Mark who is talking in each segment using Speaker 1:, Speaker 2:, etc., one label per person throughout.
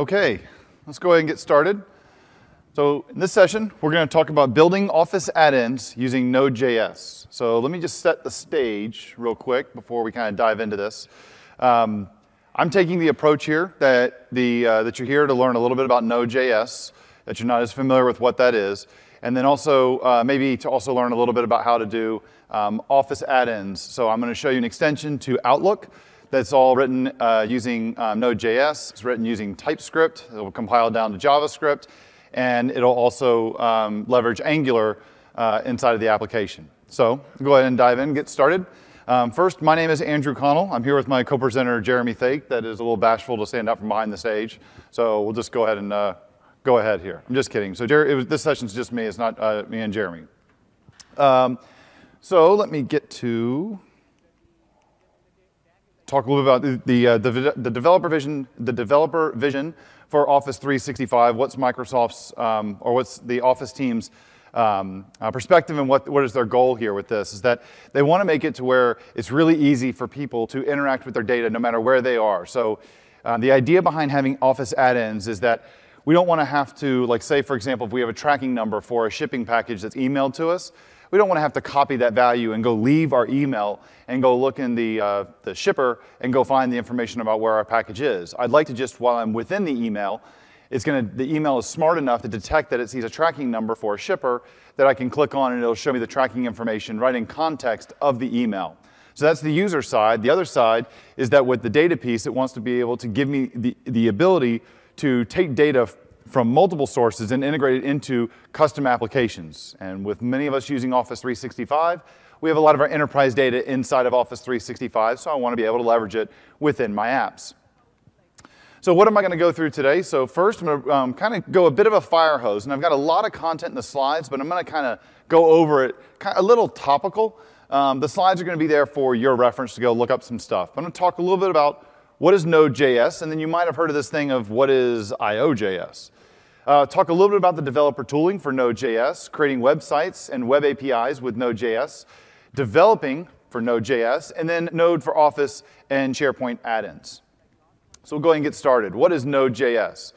Speaker 1: Okay, let's go ahead and get started. So in this session, we're going to talk about building Office add-ins using Node.js. So let me just set the stage real quick before we kind of dive into this. Um, I'm taking the approach here that, the, uh, that you're here to learn a little bit about Node.js, that you're not as familiar with what that is, and then also uh, maybe to also learn a little bit about how to do um, Office add-ins. So I'm going to show you an extension to Outlook that's all written uh, using um, Node.js. It's written using TypeScript. It will compile down to JavaScript, and it'll also um, leverage Angular uh, inside of the application. So go ahead and dive in, get started. Um, first, my name is Andrew Connell. I'm here with my co-presenter Jeremy Thake. That is a little bashful to stand up from behind the stage. So we'll just go ahead and uh, go ahead here. I'm just kidding. So Jer- was, this session's just me. It's not uh, me and Jeremy. Um, so let me get to talk a little bit about the, the, uh, the, the, developer vision, the developer vision for Office 365. What's Microsoft's um, or what's the Office team's um, uh, perspective and what, what is their goal here with this is that they want to make it to where it's really easy for people to interact with their data no matter where they are. So uh, the idea behind having Office add-ins is that we don't want to have to, like say for example, if we have a tracking number for a shipping package that's emailed to us, we don't want to have to copy that value and go leave our email and go look in the, uh, the shipper and go find the information about where our package is. I'd like to just, while I'm within the email, it's gonna, the email is smart enough to detect that it sees a tracking number for a shipper that I can click on and it'll show me the tracking information right in context of the email. So that's the user side. The other side is that with the data piece, it wants to be able to give me the, the ability to take data from multiple sources and integrate it into custom applications. And with many of us using Office 365, we have a lot of our enterprise data inside of Office 365, so I want to be able to leverage it within my apps. So what am I going to go through today? So first, I'm going to um, kind of go a bit of a fire hose, and I've got a lot of content in the slides, but I'm going to kind of go over it kind of a little topical. Um, the slides are going to be there for your reference to go look up some stuff. I'm going to talk a little bit about what is Node.js, and then you might have heard of this thing of what is IO.js. Uh, talk a little bit about the developer tooling for Node.js, creating websites and web APIs with Node.js, developing for Node.js, and then Node for Office and SharePoint add-ins. So we'll go ahead and get started. What is Node.js?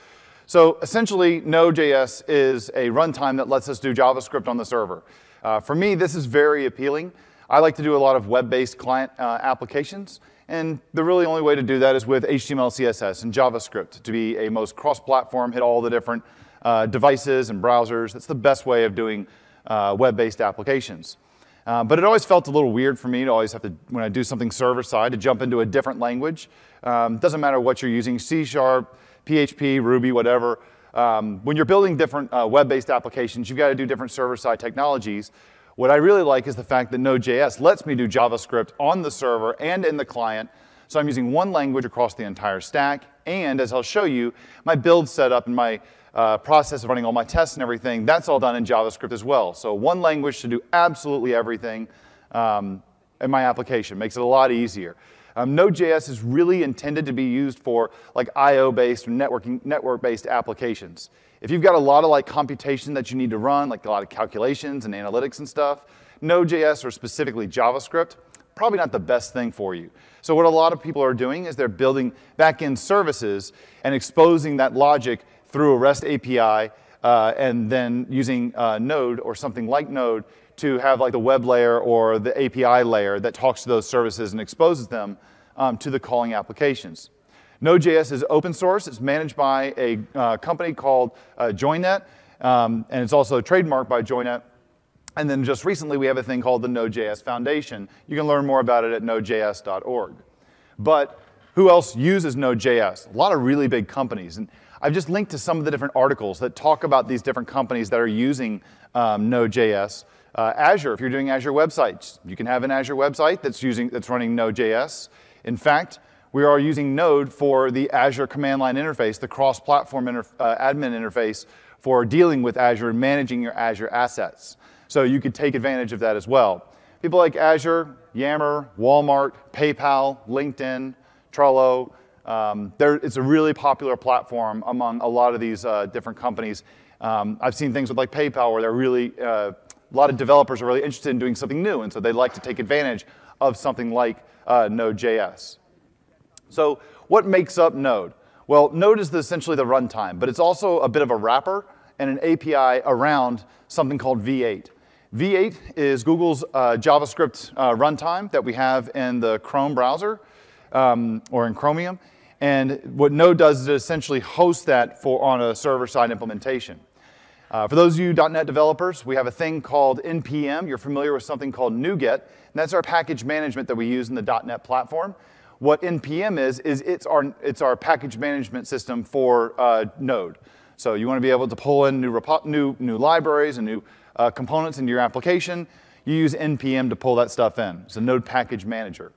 Speaker 1: So essentially, Node.js is a runtime that lets us do JavaScript on the server. Uh, for me, this is very appealing. I like to do a lot of web-based client uh, applications, and the really only way to do that is with HTML, CSS, and JavaScript to be a most cross-platform, hit all the different uh, devices and browsers. That's the best way of doing uh, web-based applications. Uh, but it always felt a little weird for me to always have to, when I do something server-side, to jump into a different language. Um, doesn't matter what you're using, C Sharp, PHP, Ruby, whatever. Um, when you're building different uh, web-based applications, you've got to do different server-side technologies. What I really like is the fact that Node.js lets me do JavaScript on the server and in the client. So I'm using one language across the entire stack. And as I'll show you, my build setup and my uh, process of running all my tests and everything, that's all done in JavaScript as well. So one language to do absolutely everything um, in my application. Makes it a lot easier. Um, Node.js is really intended to be used for like I/O-based or networking, network-based applications. If you've got a lot of like computation that you need to run, like a lot of calculations and analytics and stuff, Node.js or specifically JavaScript, probably not the best thing for you. So what a lot of people are doing is they're building back-end services and exposing that logic through a REST API uh, and then using uh, Node or something like Node to have like the web layer or the API layer that talks to those services and exposes them um, to the calling applications. Node.js is open source. It's managed by a uh, company called uh, Joyent, um, and it's also trademarked by Joyent. And then just recently, we have a thing called the Node.js Foundation. You can learn more about it at nodejs.org. But who else uses Node.js? A lot of really big companies. And I've just linked to some of the different articles that talk about these different companies that are using um, Node.js. Uh, Azure, if you're doing Azure websites, you can have an Azure website that's, using, that's running Node.js. In fact, we are using Node for the Azure command line interface, the cross-platform inter uh, admin interface for dealing with Azure and managing your Azure assets. So you could take advantage of that as well. People like Azure, Yammer, Walmart, PayPal, LinkedIn, Trello, um, it's a really popular platform among a lot of these uh, different companies. Um, I've seen things with like PayPal where they're really, uh, a lot of developers are really interested in doing something new, and so they like to take advantage of something like uh, Node.js. So what makes up Node? Well, Node is the, essentially the runtime, but it's also a bit of a wrapper and an API around something called V8. V8 is Google's uh, JavaScript uh, runtime that we have in the Chrome browser um, or in Chromium. And what Node does is essentially hosts that for, on a server-side implementation. Uh, for those of you .NET developers, we have a thing called NPM. You're familiar with something called NuGet, and that's our package management that we use in the .NET platform. What NPM is, is it's our, it's our package management system for uh, Node. So you want to be able to pull in new, new, new libraries and new uh, components into your application. You use NPM to pull that stuff in. It's a Node Package Manager.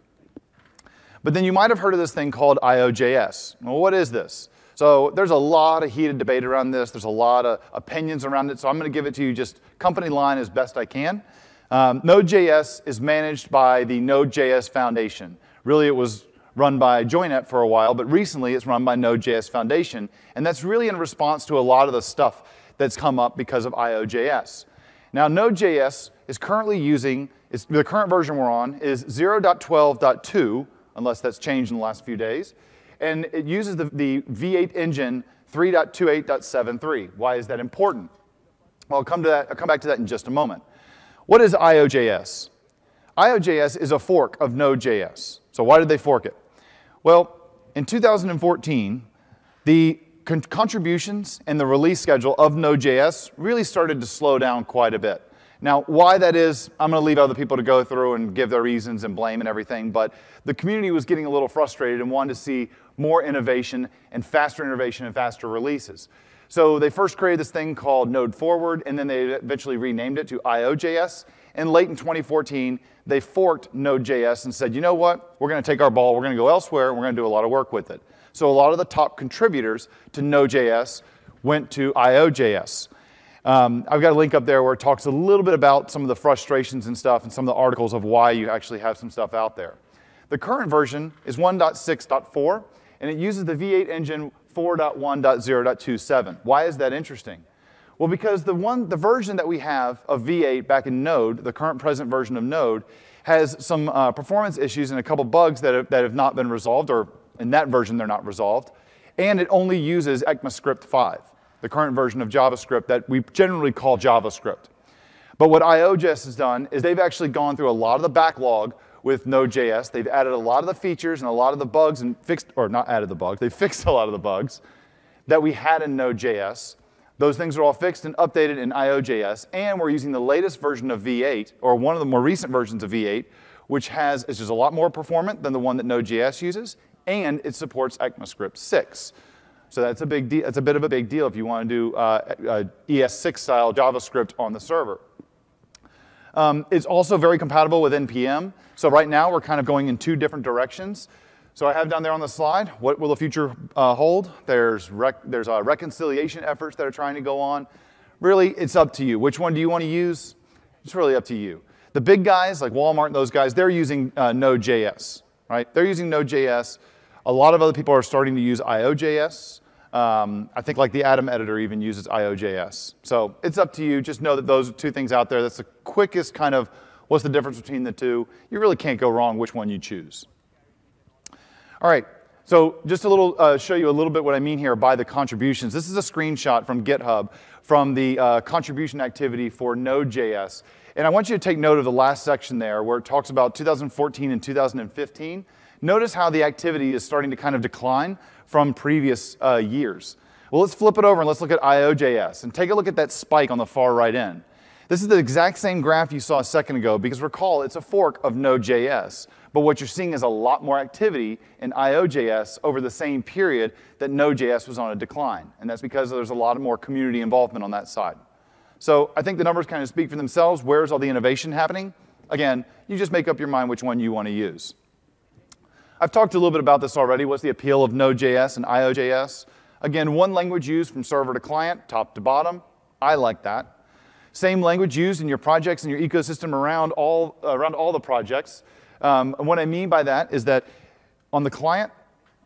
Speaker 1: But then you might have heard of this thing called IOJS. Well, what is this? So there's a lot of heated debate around this. There's a lot of opinions around it. So I'm going to give it to you just company line as best I can. Um, Node.js is managed by the Node.js Foundation. Really, it was run by Joyent for a while, but recently it's run by Node.js Foundation. And that's really in response to a lot of the stuff that's come up because of IOJS. Now, Node.js is currently using, the current version we're on is 0.12.2, unless that's changed in the last few days. And it uses the, the V8 engine 3.28.73. Why is that important? Well, I'll come, to that, I'll come back to that in just a moment. What is IOJS? IOJS is a fork of Node.js. So why did they fork it? Well, in 2014, the con contributions and the release schedule of Node.js really started to slow down quite a bit. Now, why that is, I'm going to leave other people to go through and give their reasons and blame and everything, but the community was getting a little frustrated and wanted to see more innovation and faster innovation and faster releases. So they first created this thing called Node Forward, and then they eventually renamed it to IOJS. And late in 2014, they forked Node.js and said, you know what? We're going to take our ball, we're going to go elsewhere, and we're going to do a lot of work with it. So a lot of the top contributors to Node.js went to IOJS. Um, I've got a link up there where it talks a little bit about some of the frustrations and stuff and some of the articles of why you actually have some stuff out there. The current version is 1.6.4, and it uses the V8 engine 4.1.0.27. Why is that interesting? Well, because the, one, the version that we have of V8 back in Node, the current present version of Node, has some uh, performance issues and a couple bugs that have, that have not been resolved, or in that version, they're not resolved. And it only uses ECMAScript 5, the current version of JavaScript that we generally call JavaScript. But what IOJS has done is they've actually gone through a lot of the backlog with Node.js. They've added a lot of the features and a lot of the bugs and fixed, or not added the bugs, they fixed a lot of the bugs that we had in Node.js. Those things are all fixed and updated in IOJS, and we're using the latest version of V8, or one of the more recent versions of V8, which has, is just a lot more performant than the one that Node.js uses, and it supports ECMAScript 6. So that's a big deal. That's a bit of a big deal if you want to do uh, ES6 style JavaScript on the server. Um, it's also very compatible with NPM. So right now we're kind of going in two different directions. So I have down there on the slide, what will the future uh, hold? There's, there's uh, reconciliation efforts that are trying to go on. Really, it's up to you. Which one do you want to use? It's really up to you. The big guys, like Walmart and those guys, they're using uh, Node.js, right? They're using Node.js. A lot of other people are starting to use IOJS. Um, I think like the Atom editor even uses IOJS. So it's up to you. Just know that those are two things out there. That's the quickest kind of what's the difference between the two. You really can't go wrong which one you choose. All right, so just a little, uh, show you a little bit what I mean here by the contributions. This is a screenshot from GitHub from the uh, contribution activity for Node.js. And I want you to take note of the last section there where it talks about 2014 and 2015. Notice how the activity is starting to kind of decline from previous uh, years. Well, let's flip it over and let's look at IOJS and take a look at that spike on the far right end. This is the exact same graph you saw a second ago because recall it's a fork of Node.js. But what you're seeing is a lot more activity in IOJS over the same period that Node.js was on a decline. And that's because there's a lot more community involvement on that side. So I think the numbers kind of speak for themselves. Where's all the innovation happening? Again, you just make up your mind which one you want to use. I've talked a little bit about this already. What's the appeal of Node.js and IOJS? Again, one language used from server to client, top to bottom. I like that. Same language used in your projects and your ecosystem around all, around all the projects. Um, and what I mean by that is that on the client,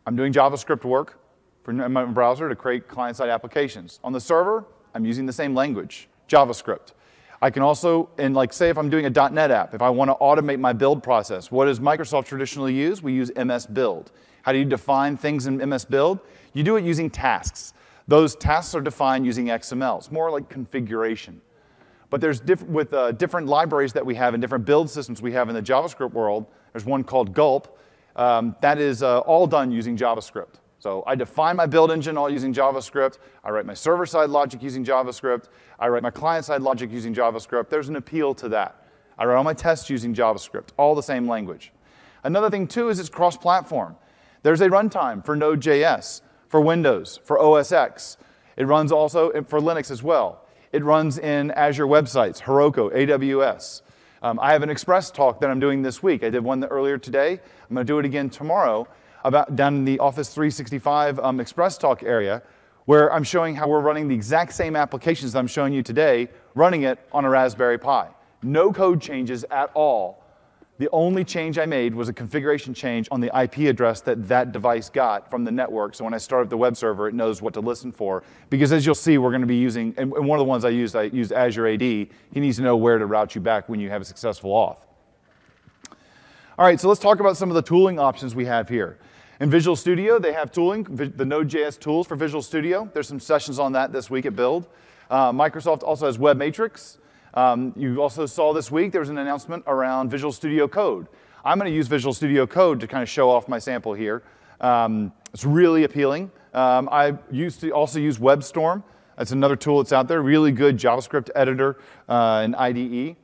Speaker 1: I'm doing JavaScript work for my browser to create client-side applications. On the server, I'm using the same language, JavaScript. I can also, and like say if I'm doing a .NET app, if I want to automate my build process, what does Microsoft traditionally use? We use MS Build. How do you define things in MS Build? You do it using tasks. Those tasks are defined using XML. It's more like configuration. But there's diff with uh, different libraries that we have and different build systems we have in the JavaScript world. There's one called Gulp. Um, that is uh, all done using JavaScript. So I define my build engine all using JavaScript. I write my server-side logic using JavaScript. I write my client-side logic using JavaScript. There's an appeal to that. I write all my tests using JavaScript, all the same language. Another thing, too, is it's cross-platform. There's a runtime for Node.js, for Windows, for OS X. It runs also for Linux as well. It runs in Azure websites, Heroku, AWS. Um, I have an Express talk that I'm doing this week. I did one earlier today. I'm going to do it again tomorrow about down in the Office 365 um, Express Talk area, where I'm showing how we're running the exact same applications that I'm showing you today, running it on a Raspberry Pi. No code changes at all. The only change I made was a configuration change on the IP address that that device got from the network. So when I start up the web server, it knows what to listen for. Because as you'll see, we're going to be using, and one of the ones I used, I used Azure AD. He needs to know where to route you back when you have a successful auth. All right, so let's talk about some of the tooling options we have here. In Visual Studio, they have tooling, the Node.js tools for Visual Studio. There's some sessions on that this week at Build. Uh, Microsoft also has Web Matrix. Um, you also saw this week there was an announcement around Visual Studio Code. I'm going to use Visual Studio Code to kind of show off my sample here. Um, it's really appealing. Um, I used to also use WebStorm. That's another tool that's out there, really good JavaScript editor uh, and IDE.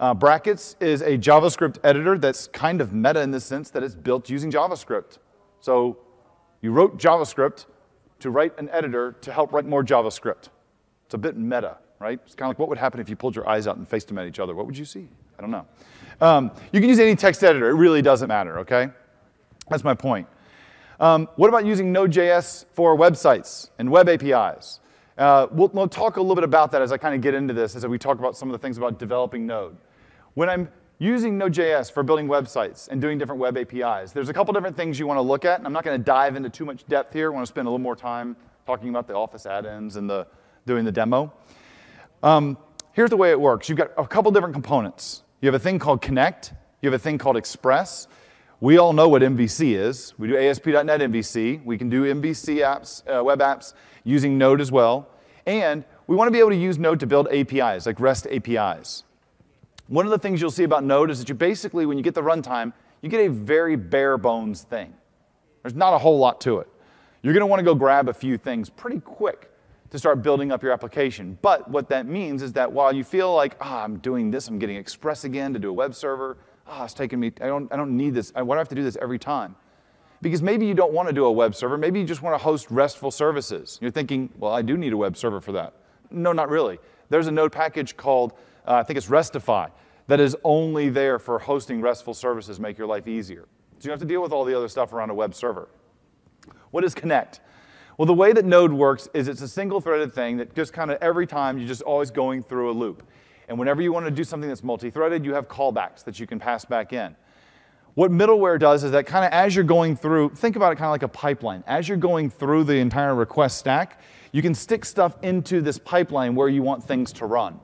Speaker 1: Uh, Brackets is a JavaScript editor that's kind of meta in the sense that it's built using JavaScript. So you wrote JavaScript to write an editor to help write more JavaScript. It's a bit meta, right? It's kind of like what would happen if you pulled your eyes out and faced them at each other. What would you see? I don't know. Um, you can use any text editor. It really doesn't matter, okay? That's my point. Um, what about using Node.js for websites and web APIs? Uh, we'll, we'll, talk a little bit about that as I kind of get into this, as we talk about some of the things about developing Node. When I'm Using Node.js for building websites and doing different web APIs, there's a couple different things you want to look at, and I'm not going to dive into too much depth here. I want to spend a little more time talking about the Office add-ins and the, doing the demo. Um, here's the way it works. You've got a couple different components. You have a thing called Connect. You have a thing called Express. We all know what MVC is. We do ASP.NET MVC. We can do MVC apps, uh, web apps using Node as well. And we want to be able to use Node to build APIs, like REST APIs. One of the things you'll see about Node is that you basically, when you get the runtime, you get a very bare bones thing. There's not a whole lot to it. You're going to want to go grab a few things pretty quick to start building up your application. But what that means is that while you feel like, ah, I'm doing this, I'm getting Express again to do a web server, ah, it's taking me, I don't, I don't need this. Why do I have to do this every time? Because maybe you don't want to do a web server. Maybe you just want to host RESTful services. You're thinking, well, I do need a web server for that. No, not really. There's a Node package called uh, I think it's Restify, that is only there for hosting RESTful services, make your life easier. So you have to deal with all the other stuff around a web server. What is Connect? Well, the way that Node works is it's a single threaded thing that just kind of every time you're just always going through a loop. And whenever you want to do something that's multi threaded, you have callbacks that you can pass back in. What middleware does is that kind of as you're going through, think about it kind of like a pipeline. As you're going through the entire request stack, you can stick stuff into this pipeline where you want things to run.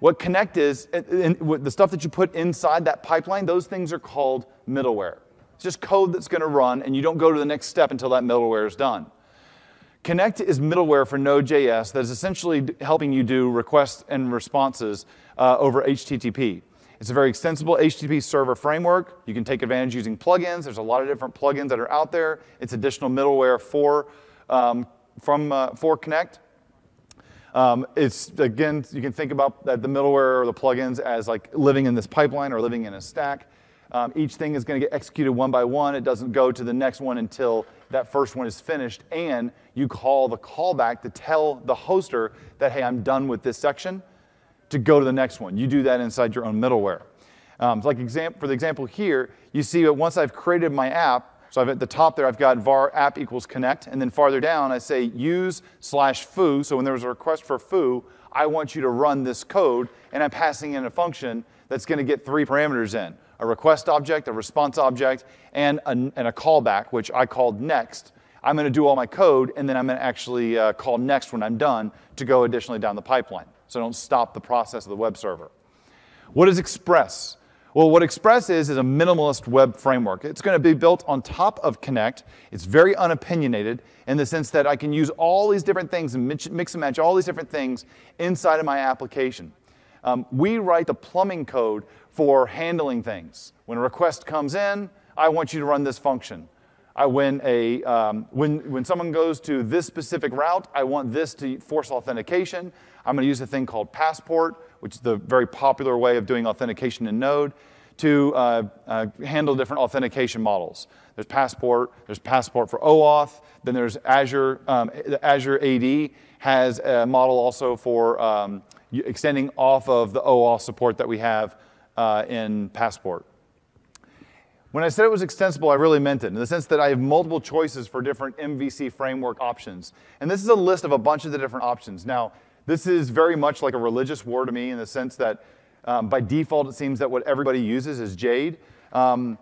Speaker 1: What Connect is, the stuff that you put inside that pipeline, those things are called middleware. It's just code that's going to run, and you don't go to the next step until that middleware is done. Connect is middleware for Node.js that is essentially helping you do requests and responses uh, over HTTP. It's a very extensible HTTP server framework. You can take advantage using plugins. There's a lot of different plugins that are out there. It's additional middleware for, um, from, uh, for Connect. Um, it's, again, you can think about the middleware or the plugins as like living in this pipeline or living in a stack. Um, each thing is going to get executed one by one. It doesn't go to the next one until that first one is finished. And you call the callback to tell the hoster that, hey, I'm done with this section to go to the next one. You do that inside your own middleware. Um, like exam- for the example here, you see that once I've created my app, so I've at the top there, I've got var app equals connect, and then farther down, I say use slash foo. So when there was a request for foo, I want you to run this code, and I'm passing in a function that's going to get three parameters in a request object, a response object, and a, and a callback, which I called next. I'm going to do all my code, and then I'm going to actually uh, call next when I'm done to go additionally down the pipeline. so I don't stop the process of the web server. What is Express? Well, what Express is, is a minimalist web framework. It's going to be built on top of Connect. It's very unopinionated in the sense that I can use all these different things and mix and match all these different things inside of my application. Um, we write the plumbing code for handling things. When a request comes in, I want you to run this function. I, when, a, um, when, when someone goes to this specific route, I want this to force authentication. I'm going to use a thing called Passport which is the very popular way of doing authentication in Node, to uh, uh, handle different authentication models. There's Passport, there's Passport for OAuth, then there's Azure, um, the Azure AD has a model also for um, extending off of the OAuth support that we have uh, in Passport. When I said it was extensible, I really meant it in the sense that I have multiple choices for different MVC framework options. And this is a list of a bunch of the different options. Now, this is very much like a religious war to me in the sense that um, by default it seems that what everybody uses is Jade. Um,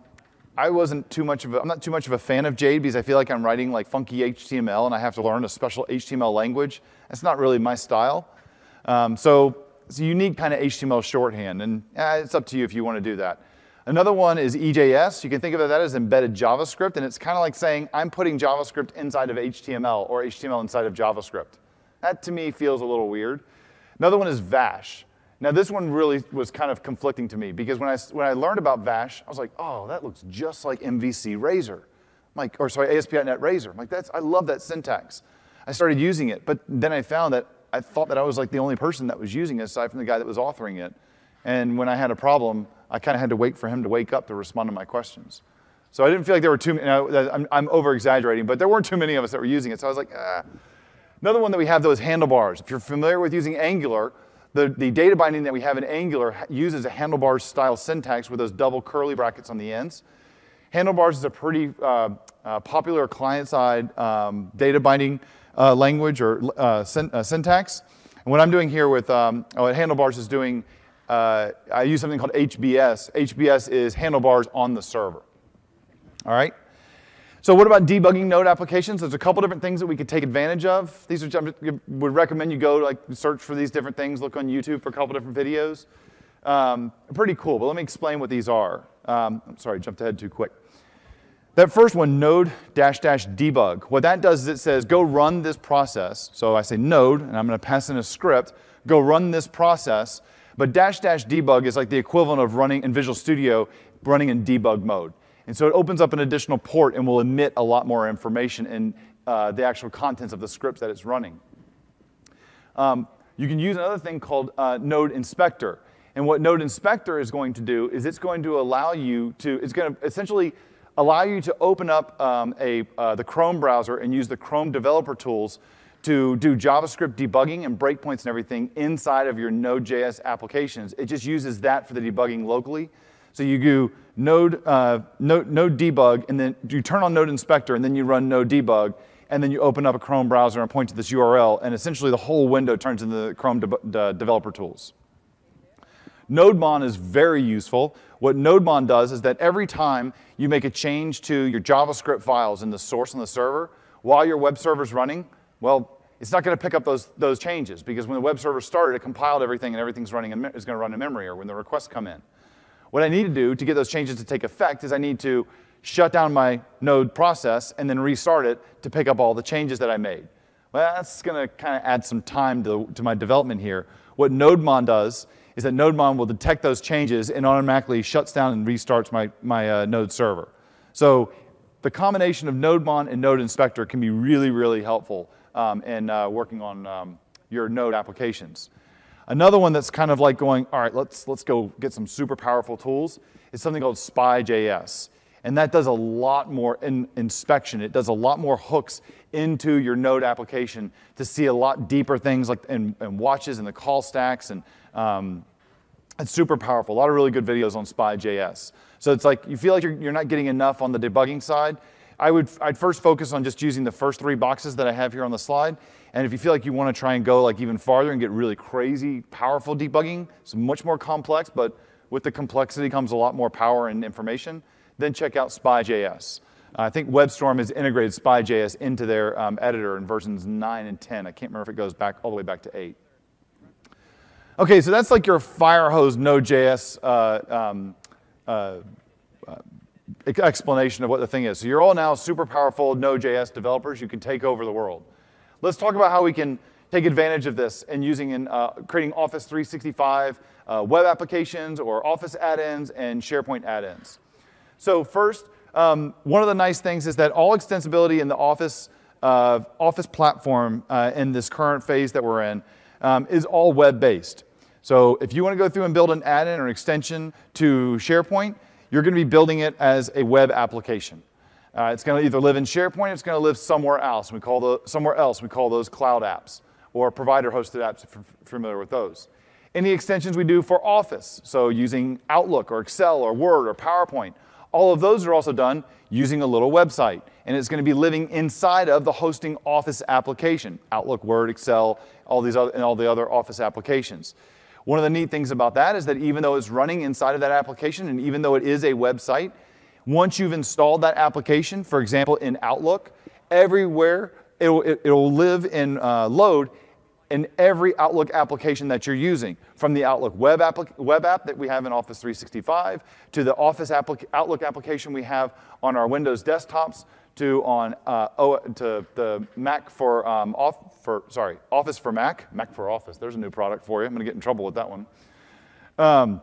Speaker 1: I wasn't too much of a, I'm not too much of a fan of Jade because I feel like I'm writing like funky HTML and I have to learn a special HTML language. That's not really my style. Um, so it's a unique kind of HTML shorthand and eh, it's up to you if you want to do that. Another one is EJS. You can think of that as embedded JavaScript and it's kind of like saying I'm putting JavaScript inside of HTML or HTML inside of JavaScript. That to me feels a little weird. Another one is Vash. Now this one really was kind of conflicting to me because when I, when I learned about Vash, I was like, oh, that looks just like MVC Razor. I'm like, or sorry, ASP.NET Razor. I'm like, that's, I love that syntax. I started using it, but then I found that I thought that I was like the only person that was using it aside from the guy that was authoring it. And when I had a problem, I kind of had to wait for him to wake up to respond to my questions. So I didn't feel like there were too many, I'm, I'm over exaggerating, but there weren't too many of us that were using it. So I was like, ah, Another one that we have, those handlebars. If you're familiar with using Angular, the, the data binding that we have in Angular uses a handlebars style syntax with those double curly brackets on the ends. Handlebars is a pretty uh, uh, popular client-side um, data binding uh, language or uh, syn uh, syntax. And what I'm doing here with um, what Handlebars is doing, uh, I use something called HBS. HBS is handlebars on the server. All right? So what about debugging node applications? There's a couple different things that we could take advantage of. These are, I would recommend you go like search for these different things, look on YouTube for a couple different videos. Um, pretty cool, but let me explain what these are. Um, I'm sorry, jumped ahead too quick. That first one, node dash dash debug. What that does is it says, go run this process. So I say node, and I'm going to pass in a script, go run this process. But dash dash debug is like the equivalent of running in Visual Studio, running in debug mode. And so it opens up an additional port and will emit a lot more information in uh, the actual contents of the scripts that it's running. Um, you can use another thing called uh, Node Inspector. And what Node Inspector is going to do is it's going to allow you to, it's going to essentially allow you to open up um, a, uh, the Chrome browser and use the Chrome developer tools to do JavaScript debugging and breakpoints and everything inside of your Node.js applications. It just uses that for the debugging locally. So you do node, uh, node, node debug, and then you turn on node inspector, and then you run node debug, and then you open up a Chrome browser and point to this URL, and essentially the whole window turns into the Chrome de de developer tools. NodeMon is very useful. What NodeMon does is that every time you make a change to your JavaScript files in the source and the server, while your web server is running, well, it's not going to pick up those, those changes because when the web server started, it compiled everything and everything's running in, is going to run in memory or when the requests come in. What I need to do to get those changes to take effect is I need to shut down my node process and then restart it to pick up all the changes that I made. Well, that's going to kind of add some time to, to my development here. What NodeMon does is that NodeMon will detect those changes and automatically shuts down and restarts my, my uh, node server. So the combination of NodeMon and Node Inspector can be really, really helpful um, in uh, working on um, your node applications. Another one that's kind of like going, all right, let's, let's go get some super powerful tools is something called Spy.js. And that does a lot more in inspection. It does a lot more hooks into your node application to see a lot deeper things like in watches and the call stacks. And um, it's super powerful. A lot of really good videos on Spy.js. So it's like you feel like you're, you're not getting enough on the debugging side. I would, I'd first focus on just using the first three boxes that I have here on the slide. And if you feel like you want to try and go like even farther and get really crazy, powerful debugging, it's much more complex, but with the complexity comes a lot more power and information, then check out Spy.js. I think WebStorm has integrated Spy.js into their um, editor in versions 9 and 10. I can't remember if it goes back all the way back to 8. Okay, so that's like your fire hose Node.js uh, um, uh, explanation of what the thing is. So you're all now super powerful Node.js developers. You can take over the world. Let's talk about how we can take advantage of this and using in uh, creating Office 365 uh, web applications or Office add-ins and SharePoint add-ins. So first, um, one of the nice things is that all extensibility in the Office uh, Office platform uh, in this current phase that we're in um, is all web-based. So if you want to go through and build an add-in or extension to SharePoint, you're going to be building it as a web application. Uh, it's going to either live in SharePoint, it's going to live somewhere else. We call the somewhere else. We call those cloud apps or provider-hosted apps. If you're familiar with those. Any extensions we do for Office, so using Outlook or Excel or Word or PowerPoint, all of those are also done using a little website. And it's going to be living inside of the hosting Office application, Outlook, Word, Excel, all these other, and all the other Office applications. One of the neat things about that is that even though it's running inside of that application and even though it is a website, once you've installed that application, for example, in Outlook, everywhere it'll, it, will live in uh, load in every Outlook application that you're using, from the Outlook web, web app that we have in Office 365 to the Office Outlook application we have on our Windows desktops to on uh, to the Mac for um, off for sorry Office for Mac, Mac for Office. There's a new product for you. I'm going to get in trouble with that one. Um,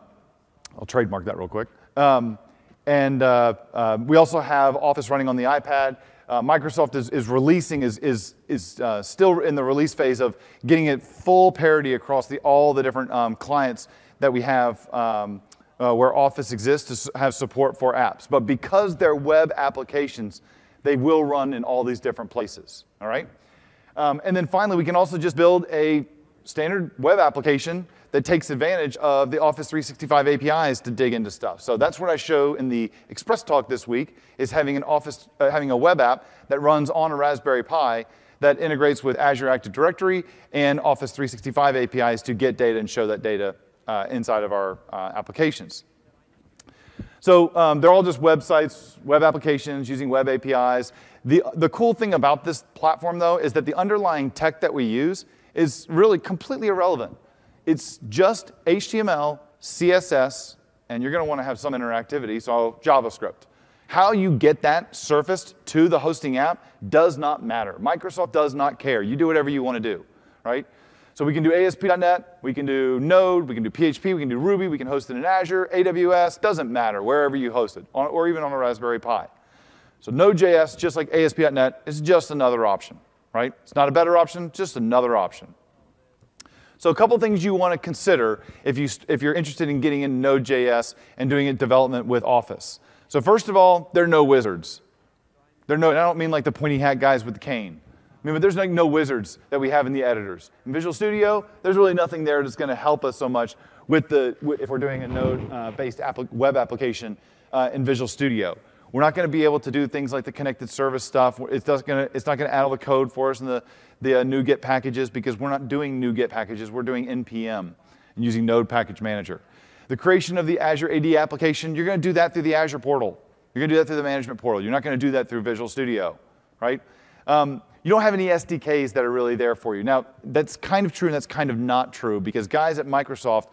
Speaker 1: I'll trademark that real quick. Um, and uh, uh, we also have Office running on the iPad uh, Microsoft is, is releasing, is, is, is uh, still in the release phase of getting it full parity across the, all the different um, clients that we have um, uh, where Office exists to have support for apps. But because they're web applications, they will run in all these different places, all right? Um, and then finally, we can also just build a standard web application that takes advantage of the Office 365 APIs to dig into stuff. So that's what I show in the Express talk this week is having an Office, uh, having a web app that runs on a Raspberry Pi that integrates with Azure Active Directory and Office 365 APIs to get data and show that data uh, inside of our uh, applications. So um, they're all just websites, web applications using web APIs. The, the cool thing about this platform, though, is that the underlying tech that we use is really completely irrelevant. It's just HTML, CSS, and you're going to want to have some interactivity, so JavaScript. How you get that surfaced to the hosting app does not matter. Microsoft does not care. You do whatever you want to do, right? So we can do ASP.NET, we can do Node, we can do PHP, we can do Ruby, we can host it in Azure, AWS, doesn't matter, wherever you host it, or even on a Raspberry Pi. So Node.js, just like ASP.NET, is just another option, right? It's not a better option, just another option. So a couple things you want to consider if, you, if you're interested in getting into Node.js and doing development with Office. So first of all, there are no wizards. There are no, I don't mean like the pointy hat guys with the cane. I mean, but there's like no wizards that we have in the editors. In Visual Studio, there's really nothing there that's going to help us so much with the, if we're doing a node-based uh, web application uh, in Visual Studio. We're not going to be able to do things like the connected service stuff. It's not going to add all the code for us in the, the uh, NuGet packages because we're not doing NuGet packages. We're doing NPM and using Node Package Manager. The creation of the Azure AD application, you're going to do that through the Azure portal. You're going to do that through the management portal. You're not going to do that through Visual Studio, right? Um, you don't have any SDKs that are really there for you. Now, that's kind of true and that's kind of not true because guys at Microsoft,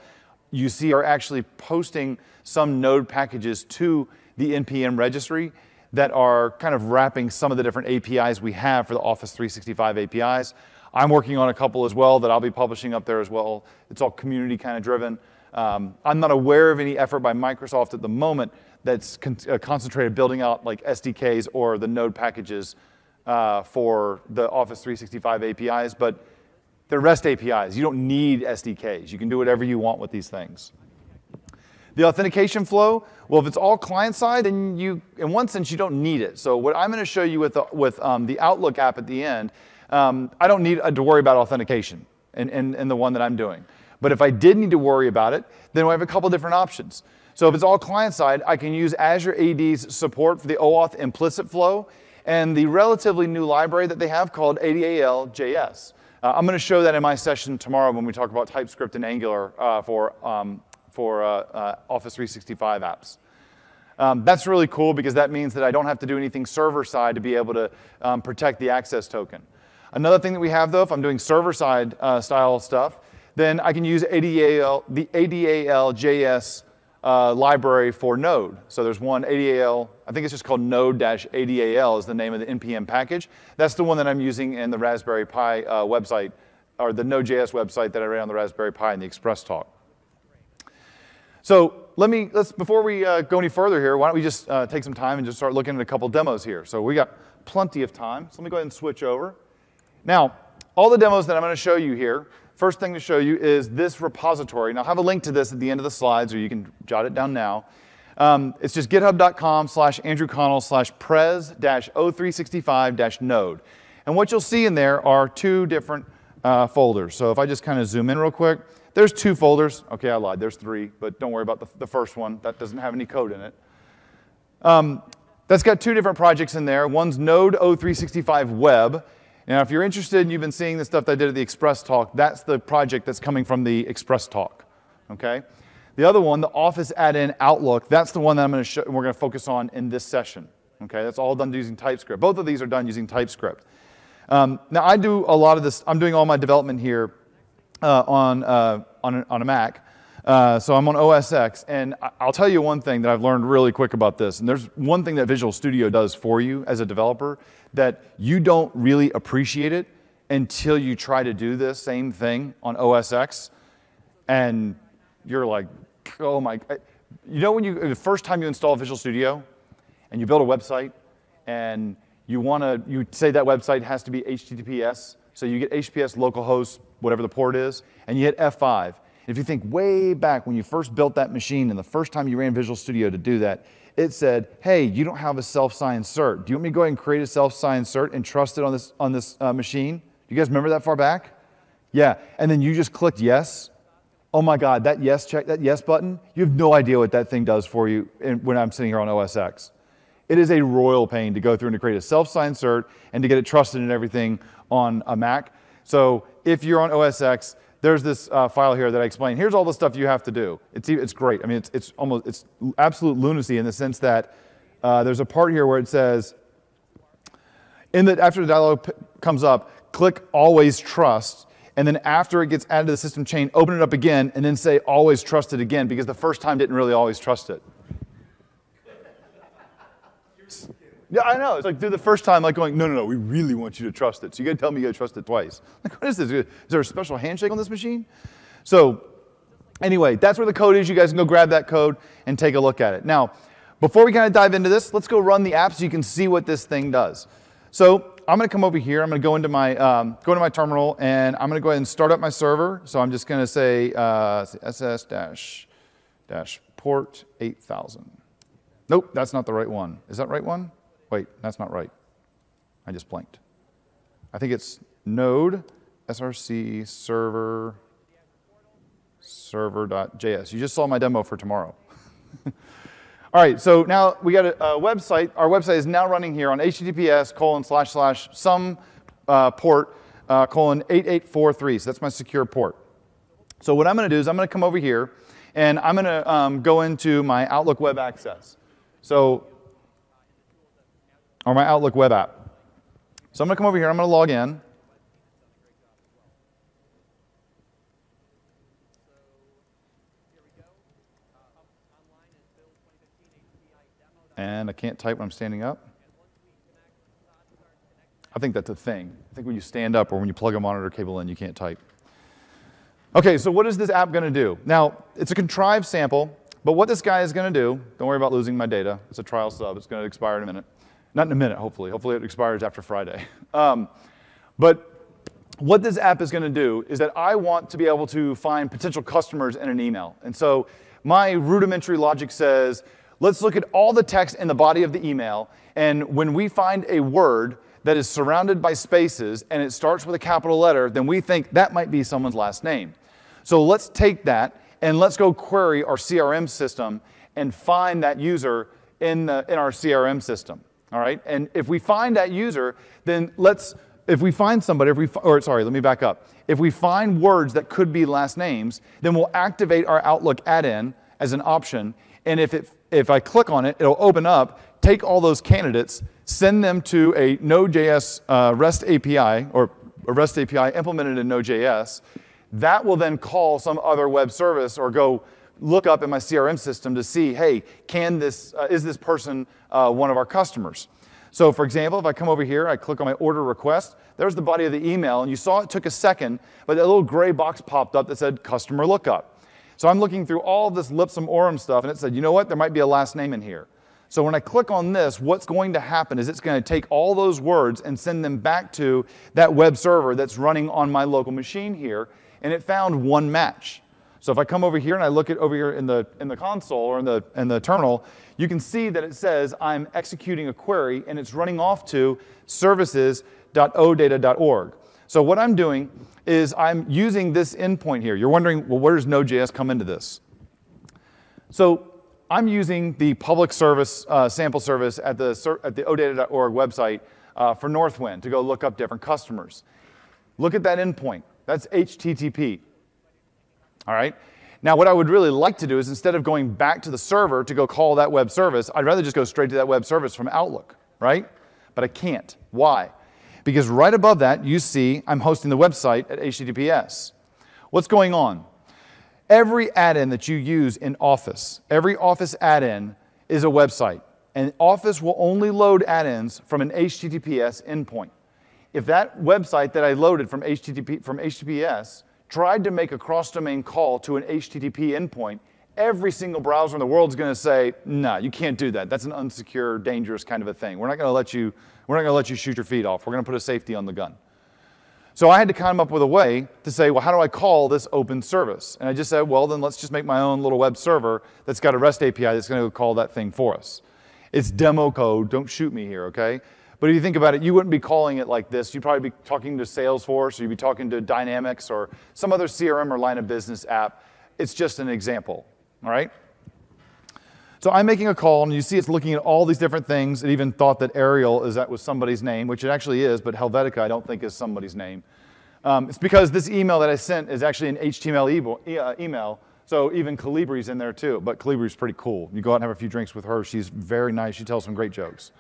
Speaker 1: you see, are actually posting some Node packages to the NPM registry that are kind of wrapping some of the different APIs we have for the Office 365 APIs. I'm working on a couple as well that I'll be publishing up there as well. It's all community kind of driven. Um, I'm not aware of any effort by Microsoft at the moment that's con uh, concentrated building out like SDKs or the node packages uh, for the Office 365 APIs, but they're REST APIs. You don't need SDKs. You can do whatever you want with these things. The authentication flow, well, if it's all client side, then you, in one sense, you don't need it. So what I'm going to show you with the, with, um, the Outlook app at the end, um, I don't need uh, to worry about authentication in, in, in the one that I'm doing. But if I did need to worry about it, then we have a couple different options. So if it's all client side, I can use Azure AD's support for the OAuth implicit flow and the relatively new library that they have called ADAL.js. Uh, I'm going to show that in my session tomorrow when we talk about TypeScript and Angular uh, for um, for uh, uh, Office 365 apps. Um, that's really cool because that means that I don't have to do anything server side to be able to um, protect the access token. Another thing that we have though, if I'm doing server side uh, style stuff, then I can use ADAL, the ADAL.js uh, library for Node. So there's one ADAL, I think it's just called Node-ADAL is the name of the NPM package. That's the one that I'm using in the Raspberry Pi uh, website, or the Node.js website that I ran on the Raspberry Pi in the Express talk. So let me, let's, before we uh, go any further here, why don't we just uh, take some time and just start looking at a couple demos here. So we got plenty of time, so let me go ahead and switch over. Now, all the demos that I'm gonna show you here, first thing to show you is this repository. And I'll have a link to this at the end of the slides, or you can jot it down now. Um, it's just github.com slash Andrew Connell slash pres dash 0365 dash node. And what you'll see in there are two different uh, folders. So if I just kind of zoom in real quick, there's two folders. Okay, I lied, there's three, but don't worry about the, the first one. That doesn't have any code in it. Um, that's got two different projects in there. One's Node 0365 Web, now, if you're interested and you've been seeing the stuff that I did at the Express Talk, that's the project that's coming from the Express Talk, okay? The other one, the Office add-in Outlook, that's the one that I'm gonna show, we're gonna focus on in this session, okay? That's all done using TypeScript. Both of these are done using TypeScript. Um, now, I do a lot of this, I'm doing all my development here uh, on, uh, on, a, on a Mac. Uh, so I'm on OS X, and I'll tell you one thing that I've learned really quick about this. And there's one thing that Visual Studio does for you as a developer that you don't really appreciate it until you try to do the same thing on OSX. And you're like, oh my! You know when you the first time you install Visual Studio, and you build a website, and you want to you say that website has to be HTTPS, so you get HTTPS localhost, whatever the port is, and you hit F5 if you think way back when you first built that machine and the first time you ran Visual Studio to do that, it said, hey, you don't have a self-signed cert. Do you want me to go ahead and create a self-signed cert and trust it on this, on this uh, machine? Do you guys remember that far back? Yeah, and then you just clicked yes. Oh my God, that yes check, that yes button, you have no idea what that thing does for you when I'm sitting here on OS X. It is a royal pain to go through and to create a self-signed cert and to get it trusted and everything on a Mac. So if you're on OS X, there's this uh, file here that I explain. Here's all the stuff you have to do. It's, it's great. I mean, it's, it's almost, it's absolute lunacy in the sense that uh, there's a part here where it says, in the, after the dialog comes up, click always trust, and then after it gets added to the system chain, open it up again, and then say always trust it again, because the first time didn't really always trust it. Yeah, I know. It's like the first time, like going, no, no, no, we really want you to trust it. So you got to tell me you got to trust it twice. Like, what is this? Is there a special handshake on this machine? So, anyway, that's where the code is. You guys can go grab that code and take a look at it. Now, before we kind of dive into this, let's go run the app so you can see what this thing does. So I'm going to come over here. I'm going to go into my um, go into my terminal, and I'm going to go ahead and start up my server. So I'm just going to say uh, ss dash dash port 8000. Nope, that's not the right one. Is that right one? Wait, that's not right. I just blanked. I think it's node src server server.js. You just saw my demo for tomorrow. All right, so now we got a, a, website. Our website is now running here on HTTPS colon slash slash some uh, port uh, colon 8843. So that's my secure port. So what I'm going to do is I'm going to come over here and I'm going to um, go into my Outlook Web Access. So or my Outlook web app. So I'm going to come over here, I'm going to log in. And I can't type when I'm standing up. I think that's a thing. I think when you stand up or when you plug a monitor cable in, you can't type. Okay, so what is this app going to do? Now, it's a contrived sample, but what this guy is going to do, don't worry about losing my data. It's a trial sub. It's going to expire in a minute. Not in a minute, hopefully. Hopefully it expires after Friday. Um, but what this app is going to do is that I want to be able to find potential customers in an email. And so my rudimentary logic says, let's look at all the text in the body of the email. And when we find a word that is surrounded by spaces and it starts with a capital letter, then we think that might be someone's last name. So let's take that and let's go query our CRM system and find that user in, the, in our CRM system all right? And if we find that user, then let's, if we find somebody, if we, or sorry, let me back up. If we find words that could be last names, then we'll activate our Outlook add-in as an option. And if, it, if I click on it, it'll open up, take all those candidates, send them to a Node.js uh, REST API, or a REST API implemented in Node.js. that will then call some other web service or go look up in my CRM system to see, hey, can this, uh, is this person uh, one of our customers? So for example, if I come over here, I click on my order request, there's the body of the email, and you saw it took a second, but that little gray box popped up that said customer lookup. So I'm looking through all this Lipsum Aurum stuff, and it said, you know what, there might be a last name in here. So when I click on this, what's going to happen is it's going to take all those words and send them back to that web server that's running on my local machine here, and it found one match. So if I come over here and I look at over here in the, in the console or in the, in the terminal, you can see that it says I'm executing a query and it's running off to services.odata.org. So what I'm doing is I'm using this endpoint here. You're wondering, well, where does Node.js come into this? So I'm using the public service uh, sample service at the, at the odata.org website uh, for Northwind to go look up different customers. Look at that endpoint. That's HTTP. All right? Now, what I would really like to do is instead of going back to the server to go call that web service, I'd rather just go straight to that web service from Outlook, right? But I can't. Why? Because right above that, you see I'm hosting the website at HTTPS. What's going on? Every add-in that you use in Office, every Office add-in is a website. And Office will only load add-ins from an HTTPS endpoint. If that website that I loaded from, HTTP, from HTTPS tried to make a cross-domain call to an HTTP endpoint, every single browser in the world is going to say, no, you can't do that. That's an unsecure, dangerous kind of a thing. We're not going to let you, we're not going to let you shoot your feet off. We're going to put a safety on the gun. So I had to come up with a way to say, well, how do I call this open service? And I just said, well, then let's just make my own little web server that's got a REST API that's going to call that thing for us. It's demo code. Don't shoot me here, okay? But if you think about it, you wouldn't be calling it like this. You'd probably be talking to Salesforce, or you'd be talking to Dynamics, or some other CRM or line of business app. It's just an example, all right? So I'm making a call, and you see it's looking at all these different things. It even thought that Arial is that was somebody's name, which it actually is, but Helvetica I don't think is somebody's name. Um, it's because this email that I sent is actually an HTML uh, email, so even Calibri's in there too. But Calibri's pretty cool. You go out and have a few drinks with her. She's very nice. She tells some great jokes.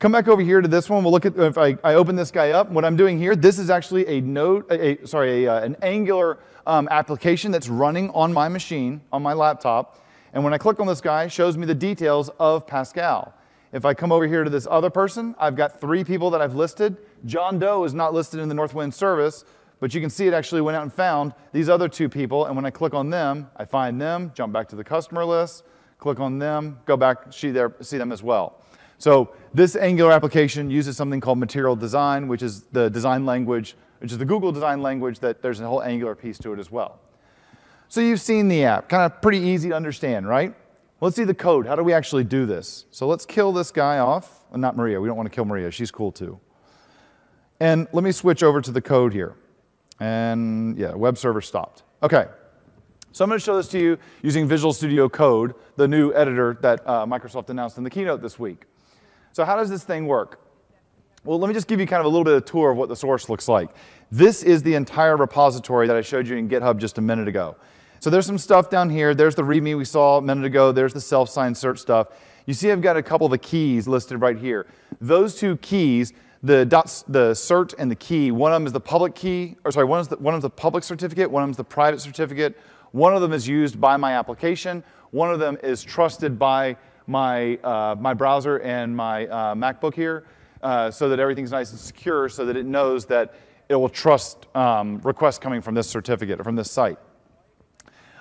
Speaker 1: Come back over here to this one. We'll look at, if I, I open this guy up, what I'm doing here, this is actually a node, a, sorry, a, uh, an Angular um, application that's running on my machine, on my laptop. And when I click on this guy, shows me the details of Pascal. If I come over here to this other person, I've got three people that I've listed. John Doe is not listed in the Northwind service, but you can see it actually went out and found these other two people. And when I click on them, I find them, jump back to the customer list, click on them, go back, see, there, see them as well. So this Angular application uses something called Material Design, which is the design language, which is the Google design language that there's a whole Angular piece to it as well. So you've seen the app, kind of pretty easy to understand, right? Let's see the code. How do we actually do this? So let's kill this guy off. Well, not Maria. We don't want to kill Maria. She's cool too. And let me switch over to the code here. And yeah, web server stopped. Okay. So I'm going to show this to you using Visual Studio Code, the new editor that uh, Microsoft announced in the keynote this week. So how does this thing work? Well, let me just give you kind of a little bit of a tour of what the source looks like. This is the entire repository that I showed you in GitHub just a minute ago. So there's some stuff down here. There's the README we saw a minute ago. There's the self-signed cert stuff. You see I've got a couple of the keys listed right here. Those two keys, the, dots, the cert and the key, one of them is the public key, or sorry, one the, one is the public certificate, one of them is the private certificate. One of them is used by my application. One of them is trusted by my, uh, my browser and my uh, MacBook here uh, so that everything's nice and secure so that it knows that it will trust um, requests coming from this certificate or from this site.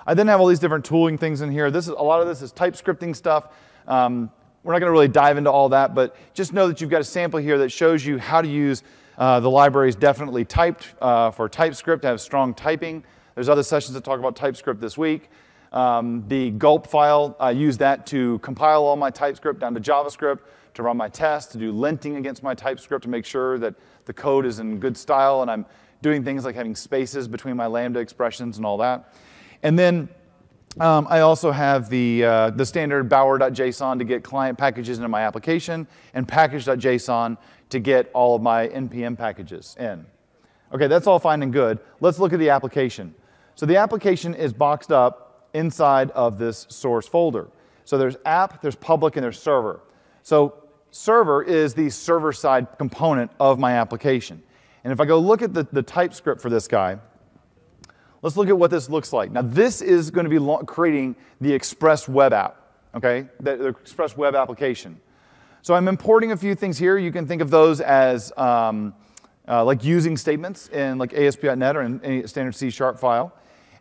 Speaker 1: I then have all these different tooling things in here. This is, a lot of this is typescripting stuff. Um, we're not going to really dive into all that, but just know that you've got a sample here that shows you how to use uh, the libraries DefinitelyTyped uh, for TypeScript to have strong typing. There's other sessions that talk about TypeScript this week. Um, the gulp file, I use that to compile all my TypeScript down to JavaScript, to run my tests, to do linting against my TypeScript to make sure that the code is in good style and I'm doing things like having spaces between my Lambda expressions and all that. And then um, I also have the, uh, the standard bower.json to get client packages into my application and package.json to get all of my NPM packages in. Okay, that's all fine and good. Let's look at the application. So the application is boxed up inside of this source folder. So there's app, there's public, and there's server. So server is the server-side component of my application. And if I go look at the, the TypeScript for this guy, let's look at what this looks like. Now, this is going to be creating the Express web app, okay? The, the, Express web application. So I'm importing a few things here. You can think of those as um, uh, like using statements in like ASP.NET or in any standard C sharp file.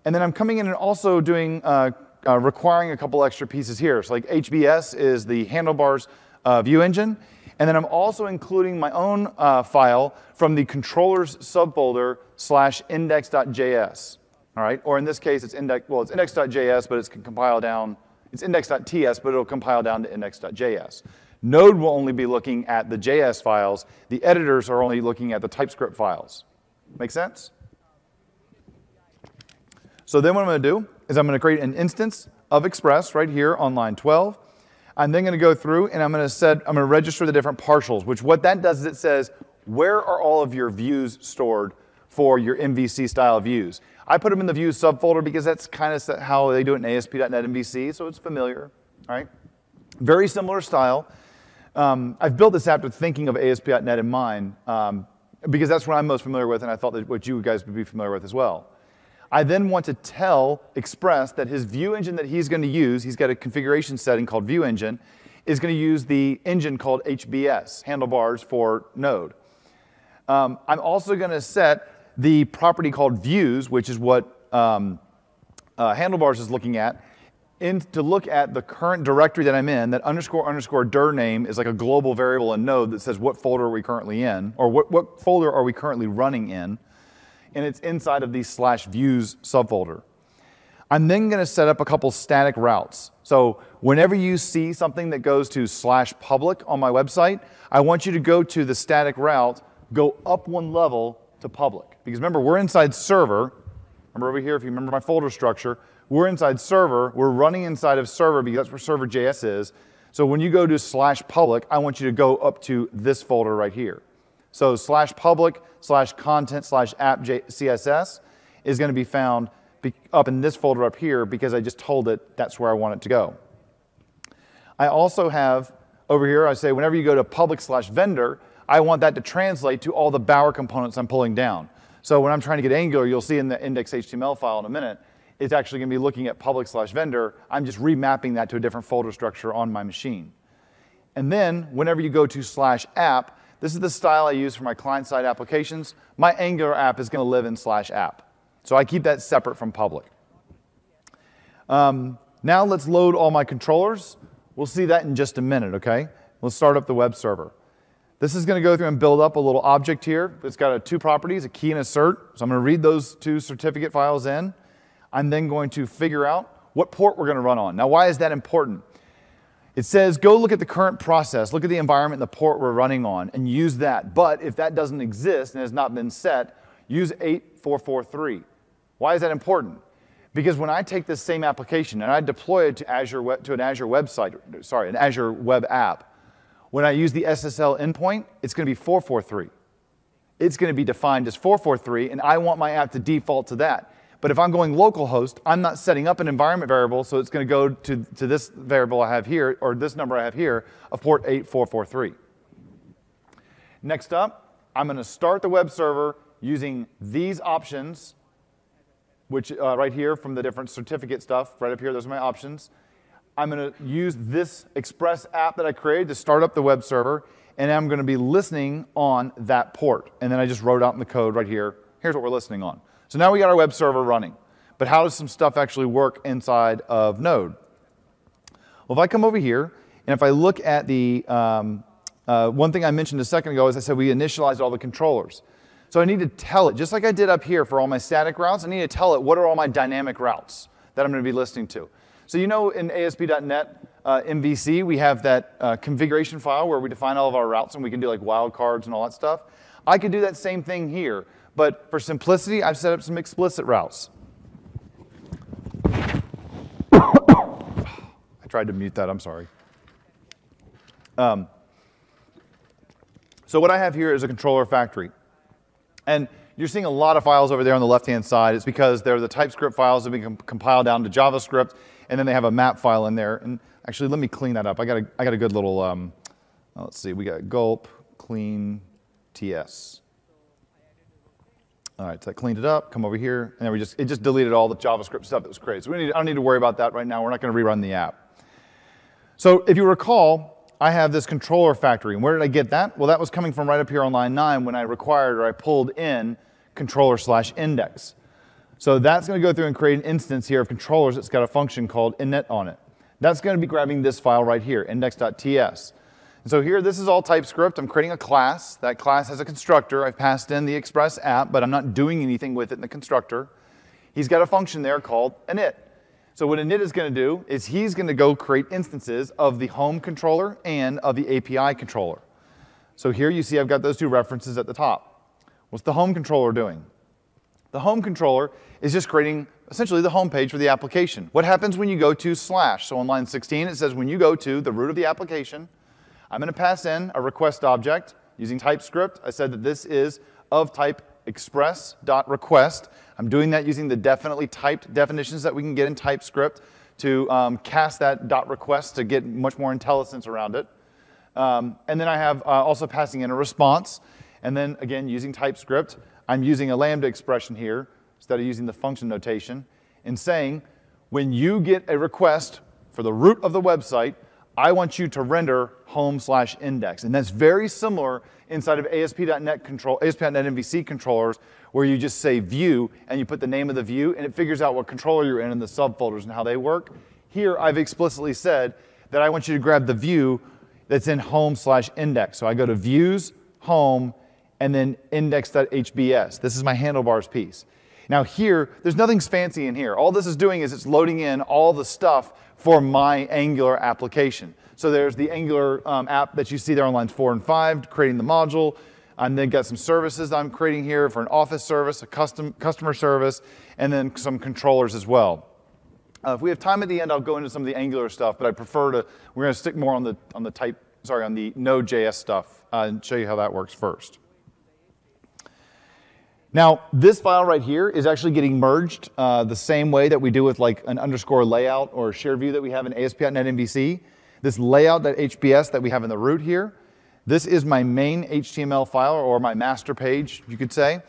Speaker 1: And then I'm coming in and also doing, uh, uh, requiring a couple extra pieces here. So like HBS is the handlebars uh, view engine. And then I'm also including my own uh, file from the controllers subfolder slash index.js. All right, or in this case, it's index, well, it's index.js, but it's can compile down, it's index.ts, but it'll compile down to index.js. Node will only be looking at the JS files. The editors are only looking at the TypeScript files. Make sense? So then what I'm going to do is I'm going to create an instance of Express right here on line 12. I'm then going to go through and I'm going to set, I'm going to register the different partials, which what that does is it says, where are all of your views stored for your MVC style views? I put them in the views subfolder because that's kind of how they do it in ASP.NET MVC, so it's familiar, right? Very similar style. Um, I've built this app with thinking of ASP.NET in mind um, because that's what I'm most familiar with, and I thought that what you guys would be familiar with as well. I then want to tell Express that his view engine that he's going to use, he's got a configuration setting called view engine, is going to use the engine called HBS, handlebars for Node. Um, I'm also going to set the property called views, which is what um, uh, handlebars is looking at, in, to look at the current directory that I'm in, that underscore underscore dir name is like a global variable in Node that says what folder are we currently in, or what, what folder are we currently running in, and it's inside of the slash views subfolder. I'm then going to set up a couple static routes. So whenever you see something that goes to slash public on my website, I want you to go to the static route, go up one level to public. Because remember, we're inside server. Remember over here, if you remember my folder structure, we're inside server. We're running inside of server because that's where server.js is. So when you go to slash public, I want you to go up to this folder right here. So slash public slash content slash app CSS is going to be found up in this folder up here because I just told it that's where I want it to go. I also have over here, I say whenever you go to public slash vendor, I want that to translate to all the Bower components I'm pulling down. So when I'm trying to get Angular, you'll see in the index.html file in a minute, it's actually going to be looking at public slash vendor. I'm just remapping that to a different folder structure on my machine. And then whenever you go to slash app, this is the style I use for my client-side applications. My Angular app is going to live in slash app. So I keep that separate from public. Um, now let's load all my controllers. We'll see that in just a minute, okay? Let's start up the web server. This is going to go through and build up a little object here. It's got a two properties, a key and a cert. So I'm going to read those two certificate files in. I'm then going to figure out what port we're going to run on. Now, why is that important? It says go look at the current process, look at the environment the port we're running on, and use that. But if that doesn't exist and has not been set, use 8443. Why is that important? Because when I take this same application and I deploy it to Azure to an Azure website, sorry, an Azure web app, when I use the SSL endpoint, it's going to be 443. It's going to be defined as 443, and I want my app to default to that. But if I'm going localhost, I'm not setting up an environment variable, so it's going to go to, to this variable I have here, or this number I have here, of port 8443. Next up, I'm going to start the web server using these options, which uh, right here from the different certificate stuff, right up here, those are my options. I'm going to use this Express app that I created to start up the web server, and I'm going to be listening on that port. And then I just wrote out in the code right here, here's what we're listening on. So now we got our web server running. But how does some stuff actually work inside of Node? Well, if I come over here, and if I look at the, um, uh, one thing I mentioned a second ago is I said we initialized all the controllers. So I need to tell it, just like I did up here for all my static routes, I need to tell it what are all my dynamic routes that I'm going to be listening to. So you know in ASP.NET uh, MVC, we have that uh, configuration file where we define all of our routes and we can do like wildcards and all that stuff. I could do that same thing here. But for simplicity, I've set up some explicit routes. I tried to mute that, I'm sorry. Um, so what I have here is a controller factory. And you're seeing a lot of files over there on the left-hand side. It's because they're the TypeScript files that we can compile down to JavaScript, and then they have a map file in there. And actually, let me clean that up. I got a, I got a good little, um, let's see, we got gulp, clean, ts. All right, so I cleaned it up, come over here, and then we just, it just deleted all the JavaScript stuff that was created. So we need, I don't need to worry about that right now. We're not going to rerun the app. So if you recall, I have this controller factory. And where did I get that? Well, that was coming from right up here on line 9 when I required or I pulled in controller slash index. So that's going to go through and create an instance here of controllers that's got a function called init on it. That's going to be grabbing this file right here, index.ts. And so here, this is all TypeScript. I'm creating a class. That class has a constructor. I've passed in the Express app, but I'm not doing anything with it in the constructor. He's got a function there called init. So what init is going to do is he's going to go create instances of the home controller and of the API controller. So here you see I've got those two references at the top. What's the home controller doing? The home controller is just creating essentially the home page for the application. What happens when you go to slash? So on line 16, it says when you go to the root of the application, I'm going to pass in a request object using TypeScript. I said that this is of type express.request. I'm doing that using the DefinitelyTyped definitions that we can get in TypeScript to um, cast that dot request to get much more intelligence around it. Um, and then I have uh, also passing in a response. And then again, using TypeScript, I'm using a Lambda expression here instead of using the function notation and saying, when you get a request for the root of the website, I want you to render home slash index. And that's very similar inside of ASP.NET control, ASP.NET MVC controllers, where you just say view and you put the name of the view and it figures out what controller you're in and the subfolders and how they work. Here, I've explicitly said that I want you to grab the view that's in home slash index. So I go to views, home, and then index.hbs. This is my handlebars piece. Now here, there's nothing fancy in here. All this is doing is it's loading in all the stuff for my Angular application. So there's the Angular um, app that you see there on lines four and five, creating the module. And then got some services I'm creating here for an office service, a custom customer service, and then some controllers as well. Uh, if we have time at the end, I'll go into some of the Angular stuff, but I prefer to, we're to stick more on the, on the type, sorry, on the Node.js stuff uh, and show you how that works first. Now, this file right here is actually getting merged uh, the same way that we do with like an underscore layout or share view that we have in ASP.NET MVC. This layout.hbs that HBS that we have in the root here, this is my main HTML file or my master page, you could say,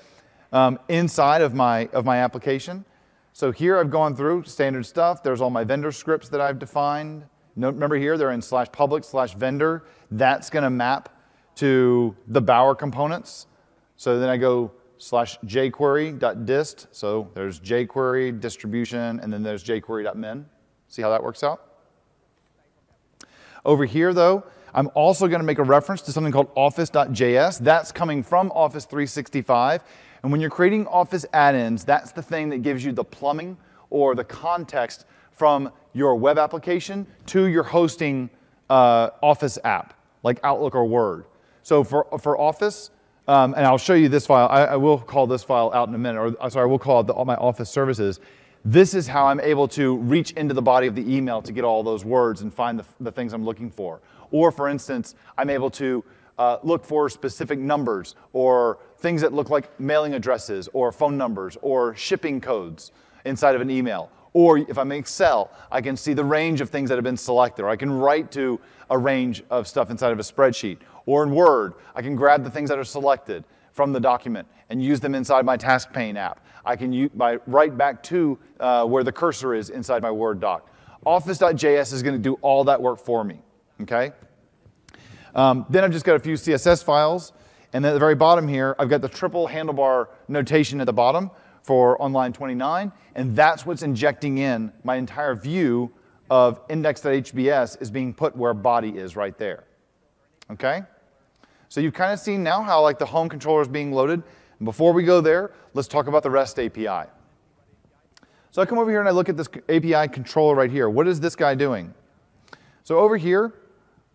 Speaker 1: um, inside of my, of my application. So here I've gone through standard stuff. There's all my vendor scripts that I've defined. Remember here, they're in slash public slash vendor. That's going to map to the Bower components. So then I go slash jQuery.dist. So there's jQuery distribution, and then there's jQuery.min. See how that works out? Over here, though, I'm also going to make a reference to something called office.js. That's coming from Office 365. And when you're creating Office add-ins, that's the thing that gives you the plumbing or the context from your web application to your hosting uh, Office app, like Outlook or Word. So for, for Office, um, and I'll show you this file. I, I, will call this file out in a minute, or uh, sorry, I will call it the, all my office services. This is how I'm able to reach into the body of the email to get all those words and find the, the things I'm looking for. Or for instance, I'm able to uh, look for specific numbers or things that look like mailing addresses or phone numbers or shipping codes inside of an email. Or if I'm in Excel, I can see the range of things that have been selected, or I can write to a range of stuff inside of a spreadsheet. Or in Word, I can grab the things that are selected from the document and use them inside my task pane app. I can use, my, write back to uh, where the cursor is inside my Word doc. Office.js is going to do all that work for me, okay? Um, then I've just got a few CSS files. And then at the very bottom here, I've got the triple handlebar notation at the bottom for on line 29. And that's what's injecting in my entire view of index.hbs is being put where body is right there. Okay? So you've kind of seen now how like the home controller is being loaded. And before we go there, let's talk about the REST API. So I come over here and I look at this API controller right here. What is this guy doing? So over here,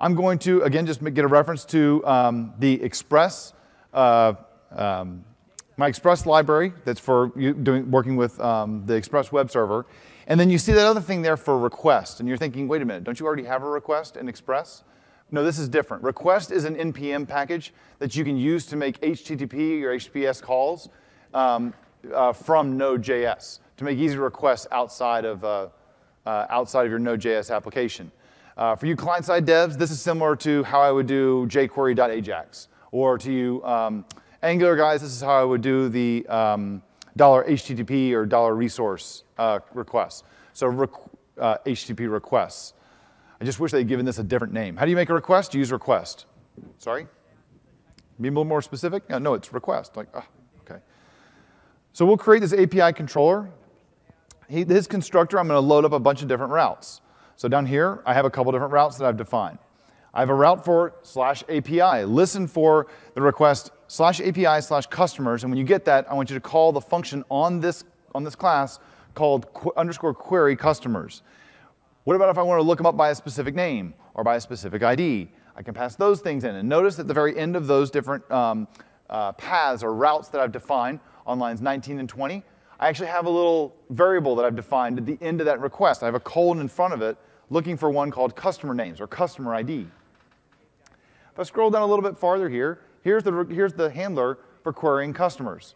Speaker 1: I'm going to, again, just get a reference to um, the Express, uh, um, my Express library that's for doing, working with um, the Express web server. And then you see that other thing there for request. And you're thinking, wait a minute, don't you already have a request in Express? No, this is different. Request is an NPM package that you can use to make HTTP or HTTPS calls um, uh, from Node.js to make easy requests outside of, uh, uh, outside of your Node.js application. Uh, for you client-side devs, this is similar to how I would do jQuery.ajax or to you um, Angular guys, this is how I would do the um, $HTTP or $resource uh, requests. So requ uh, HTTP requests. I just wish they'd given this a different name. How do you make a request? Use request. Sorry? Be a little more specific? No, no it's request. Like, oh, okay. So we'll create this API controller. He, his constructor, I'm going to load up a bunch of different routes. So down here, I have a couple different routes that I've defined. I have a route for slash API. Listen for the request slash API slash customers, and when you get that, I want you to call the function on this, on this class called qu underscore query customers. What about if I want to look them up by a specific name or by a specific ID? I can pass those things in. And notice at the very end of those different um, uh, paths or routes that I've defined on lines 19 and 20, I actually have a little variable that I've defined at the end of that request. I have a colon in front of it looking for one called customer names or customer ID. If I scroll down a little bit farther here, here's the, here's the handler for querying customers.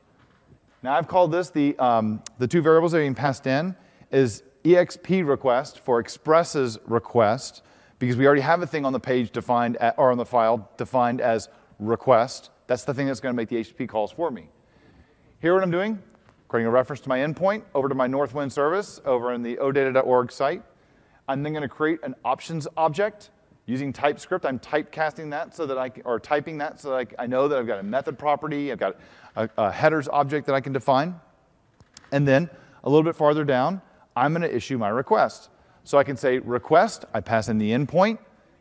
Speaker 1: Now I've called this the, um, the two variables that are being passed in is exp request for expresses request because we already have a thing on the page defined at, or on the file defined as request. That's the thing that's going to make the HTTP calls for me. Here what I'm doing, creating a reference to my endpoint over to my Northwind service over in the odata.org site. I'm then going to create an options object using TypeScript. I'm typecasting that so that I can, or typing that so that I, I know that I've got a method property, I've got a, a headers object that I can define. And then a little bit farther down, I'm going to issue my request. So I can say request, I pass in the endpoint.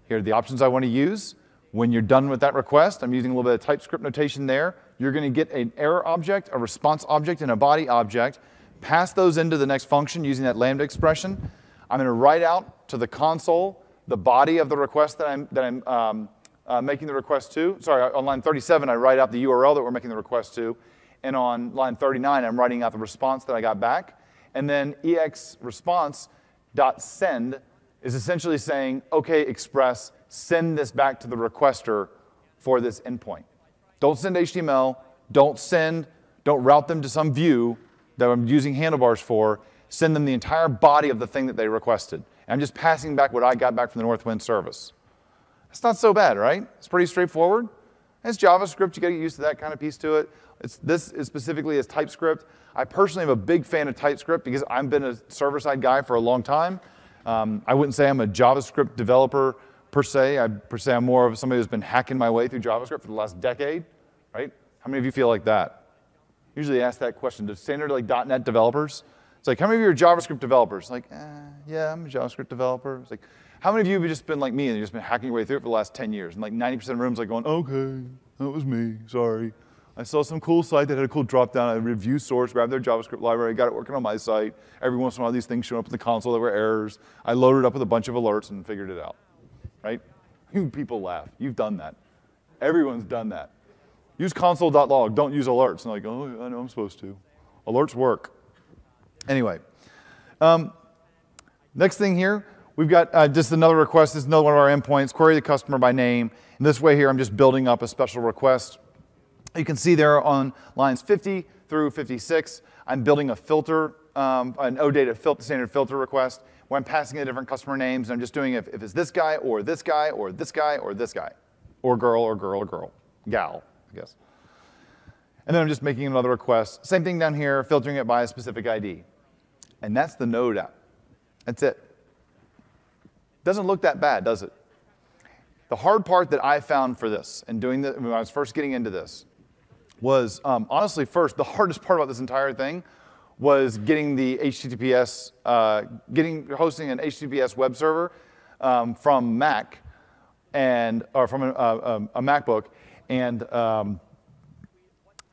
Speaker 1: Here are the options I want to use. When you're done with that request, I'm using a little bit of TypeScript notation there. You're going to get an error object, a response object, and a body object. Pass those into the next function using that lambda expression. I'm going to write out to the console the body of the request that I'm, that I'm um, uh, making the request to. Sorry, on line 37, I write out the URL that we're making the request to. And on line 39, I'm writing out the response that I got back. And then ex response dot send is essentially saying, OK, Express, send this back to the requester for this endpoint. Don't send HTML. Don't send, don't route them to some view that I'm using handlebars for send them the entire body of the thing that they requested. And I'm just passing back what I got back from the Northwind service. That's not so bad, right? It's pretty straightforward. It's JavaScript. You got to get used to that kind of piece to it. It's, this is specifically as TypeScript. I personally am a big fan of TypeScript because I've been a server-side guy for a long time. Um, I wouldn't say I'm a JavaScript developer per se. I per se I'm more of somebody who's been hacking my way through JavaScript for the last decade, right? How many of you feel like that? Usually ask that question to standard like .NET developers. It's like, how many of you are JavaScript developers? Like, eh, yeah, I'm a JavaScript developer. It's like, how many of you have just been like me and you've just been hacking your way through it for the last 10 years? And like 90% of the rooms like going, okay, that was me, sorry. I saw some cool site that had a cool drop down. I review source, grabbed their JavaScript library, got it working on my site. Every once in a while, these things show up in the console that were errors. I loaded up with a bunch of alerts and figured it out, right? You people laugh. You've done that. Everyone's done that. Use console.log. Don't use alerts. And like, oh, I know I'm supposed to. Alerts work. Anyway, um, next thing here, we've got uh, just another request. This is another one of our endpoints. Query the customer by name. In this way here, I'm just building up a special request. You can see there on lines 50 through 56, I'm building a filter, um, an OData filter, standard filter request, where I'm passing in different customer names. And I'm just doing if, if it's this guy or this guy or this guy or this guy, or girl or girl or girl, gal, I guess. And then I'm just making another request. Same thing down here, filtering it by a specific ID. And that's the Node app. That's it. Doesn't look that bad, does it? The hard part that I found for this and doing this when I was first getting into this was um, honestly first the hardest part about this entire thing was getting the HTTPS, uh, getting hosting an HTTPS web server um, from Mac and or from a, a, a MacBook and um,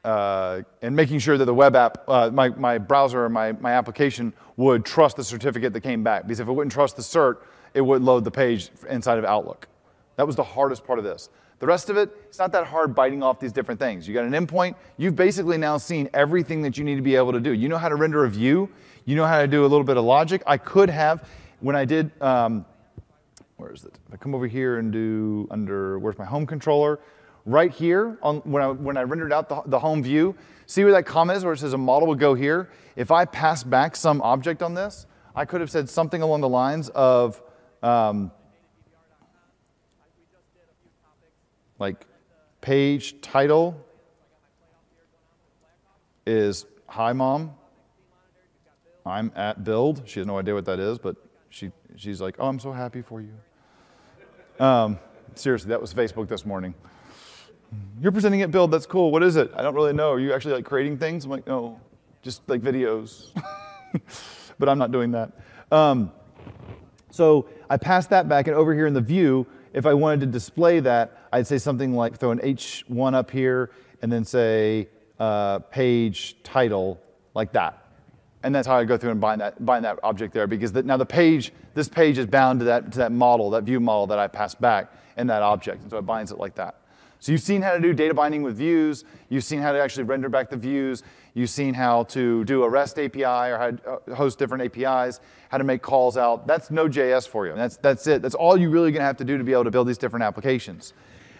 Speaker 1: uh, and making sure that the web app, uh, my, my browser or my, my application would trust the certificate that came back. Because if it wouldn't trust the cert, it would load the page inside of Outlook. That was the hardest part of this. The rest of it, it's not that hard biting off these different things. You got an endpoint, you've basically now seen everything that you need to be able to do. You know how to render a view, you know how to do a little bit of logic. I could have, when I did, um, where is it? If I come over here and do under, where's my home controller? right here on, when, I, when I rendered out the, the home view, see where that comment is where it says a model would go here? If I pass back some object on this, I could have said something along the lines of um, like page title is Hi, Mom. I'm at Build. She has no idea what that is, but she, she's like, Oh, I'm so happy for you. Um, seriously, that was Facebook this morning. You're presenting at Build. That's cool. What is it? I don't really know. Are you actually like creating things? I'm like, No, just like videos. but I'm not doing that. Um, so I pass that back, and over here in the view, if I wanted to display that, I'd say something like throw an H1 up here and then say uh, page title like that. And that's how I go through and bind that, bind that object there because the, now the page, this page is bound to that, to that model, that view model that I passed back in that object. And so it binds it like that. So you've seen how to do data binding with views. You've seen how to actually render back the views. You've seen how to do a REST API or how to uh, host different APIs, how to make calls out. That's Node.js for you. That's, that's it. That's all you're really going to have to do to be able to build these different applications.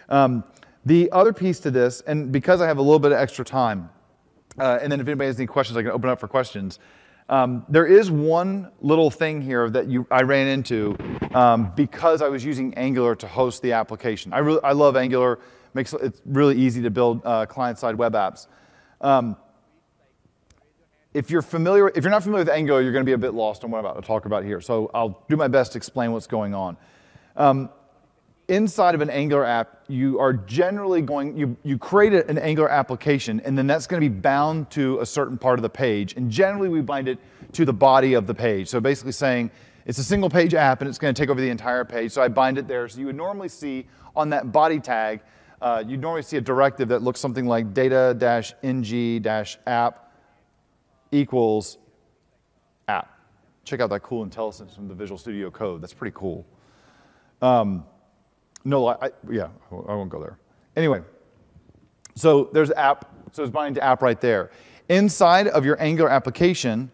Speaker 1: Um, the other piece to this, and because I have a little bit of extra time, uh, and then if anybody has any questions, I can open up for questions. Um, there is one little thing here that you, I ran into um, because I was using Angular to host the application. I, really, I love Angular makes it really easy to build uh, client-side web apps. Um, if you're familiar, if you're not familiar with Angular, you're going to be a bit lost on what I'm about to talk about here. So I'll do my best to explain what's going on. Inside of an Angular app, you are generally going, you, you create an Angular application, and then that's going to be bound to a certain part of the page. And generally, we bind it to the body of the page. So basically saying it's a single page app, and it's going to take over the entire page. So I bind it there. So you would normally see on that body tag uh, you normally see a directive that looks something like data-ng-app equals app. Check out that cool IntelliSense from the Visual Studio Code. That's pretty cool. Um, no, I, yeah, I won't go there. Anyway, so there's app, so it's binding to app right there. Inside of your Angular application,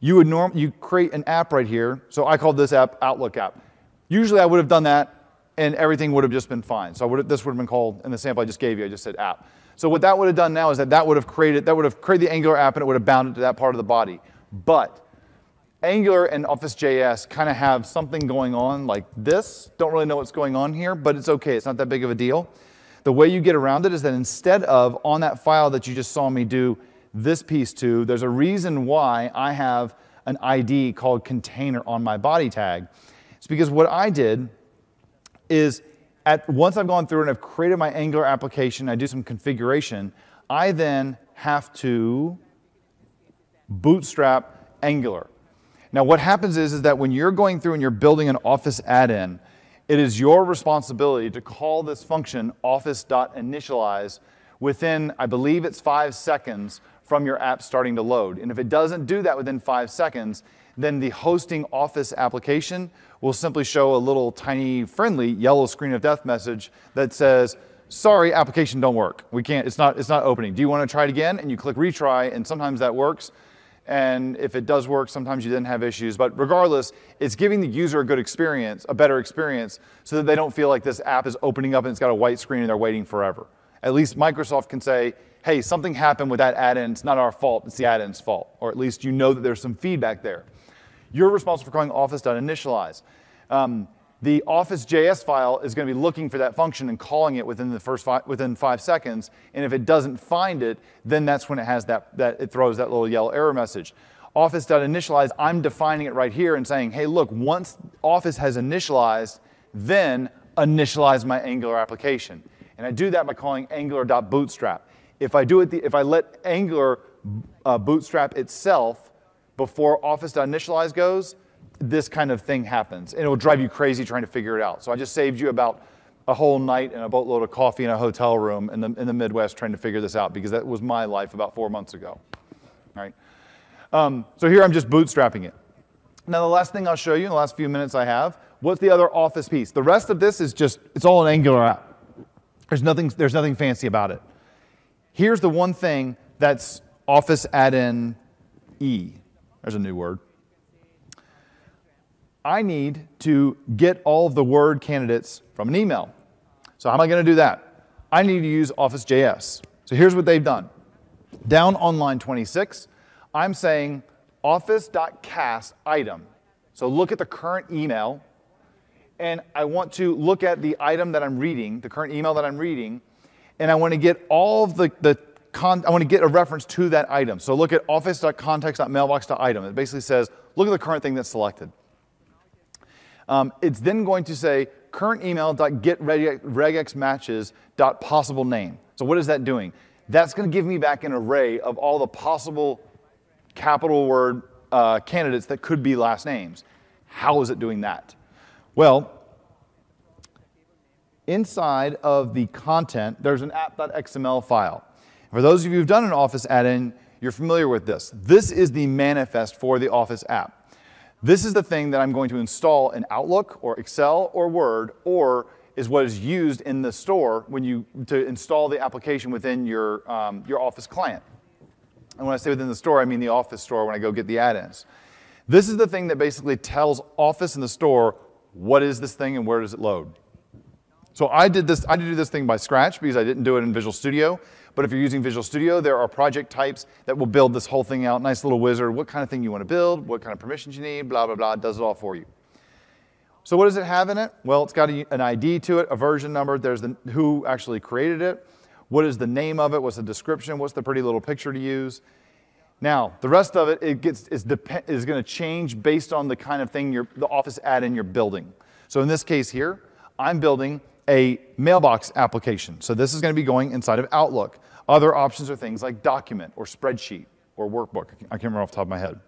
Speaker 1: you would norm, you create an app right here. So I called this app Outlook app. Usually I would have done that and everything would have just been fine. So would, this would have been called, in the sample I just gave you, I just said app. So what that would have done now is that that would have created, that would have created the Angular app and it would have bound it to that part of the body. But Angular and Office.js kind of have something going on like this. Don't really know what's going on here, but it's okay. It's not that big of a deal. The way you get around it is that instead of on that file that you just saw me do this piece to, there's a reason why I have an ID called container on my body tag. It's because what I did is at, once I've gone through and I've created my Angular application, I do some configuration, I then have to bootstrap Angular. Now what happens is, is that when you're going through and you're building an Office add-in, it is your responsibility to call this function office.initialize within, I believe it's five seconds from your app starting to load. And if it doesn't do that within five seconds, then the hosting Office application will simply show a little tiny friendly yellow screen of death message that says, sorry, application don't work. We can't, it's not, it's not opening. Do you want to try it again? And you click retry, and sometimes that works. And if it does work, sometimes you then have issues. But regardless, it's giving the user a good experience, a better experience, so that they don't feel like this app is opening up and it's got a white screen and they're waiting forever. At least Microsoft can say, hey, something happened with that add-in. It's not our fault, it's the add-in's fault. Or at least you know that there's some feedback there. You're responsible for calling office.initialize. Um, the office.js file is going to be looking for that function and calling it within the first five, within five seconds. And if it doesn't find it, then that's when it has that, that it throws that little yellow error message. Office.initialize, I'm defining it right here and saying, hey, look, once Office has initialized, then initialize my Angular application. And I do that by calling angular.bootstrap. If I do it, the, if I let Angular uh, bootstrap itself, before office.initialize goes, this kind of thing happens. And it will drive you crazy trying to figure it out. So I just saved you about a whole night and a boatload of coffee in a hotel room in the, in the Midwest trying to figure this out because that was my life about four months ago. All right? Um, so here I'm just bootstrapping it. Now the last thing I'll show you in the last few minutes I have, what's the other office piece? The rest of this is just, it's all an Angular app. There's nothing, there's nothing fancy about it. Here's the one thing that's Office add-in E. There's a new word. I need to get all of the Word candidates from an email. So how am I going to do that? I need to use Office.js. So here's what they've done. Down on line 26, I'm saying office.cast item. So look at the current email, and I want to look at the item that I'm reading, the current email that I'm reading, and I want to get all of the, the con- I want to get a reference to that item. So look at office.context.mailbox.item. It basically says, look at the current thing that's selected. Um, it's then going to say current email.getregexmatches.possible name. So what is that doing? That's going to give me back an array of all the possible capital word uh, candidates that could be last names. How is it doing that? Well, inside of the content, there's an app.xml file. For those of you who've done an Office add-in, you're familiar with this. This is the manifest for the Office app. This is the thing that I'm going to install in Outlook or Excel or Word or is what is used in the store when you to install the application within your, um, your Office client. And when I say within the store, I mean the Office store when I go get the add-ins. This is the thing that basically tells Office in the store what is this thing and where does it load. So I did this, I did do this thing by scratch because I didn't do it in Visual Studio. But if you're using Visual Studio, there are project types that will build this whole thing out. Nice little wizard, what kind of thing you want to build, what kind of permissions you need, blah, blah, blah. Does it all for you. So what does it have in it? Well, it's got a, an ID to it, a version number. There's the, who actually created it. What is the name of it? What's the description? What's the pretty little picture to use? Now, the rest of it, it gets, is, is going to change based on the kind of thing you're, the Office add-in you're building. So in this case here, I'm building a mailbox application. So this is going to be going inside of Outlook. Other options are things like document or spreadsheet or workbook. I can't remember off the top of my head.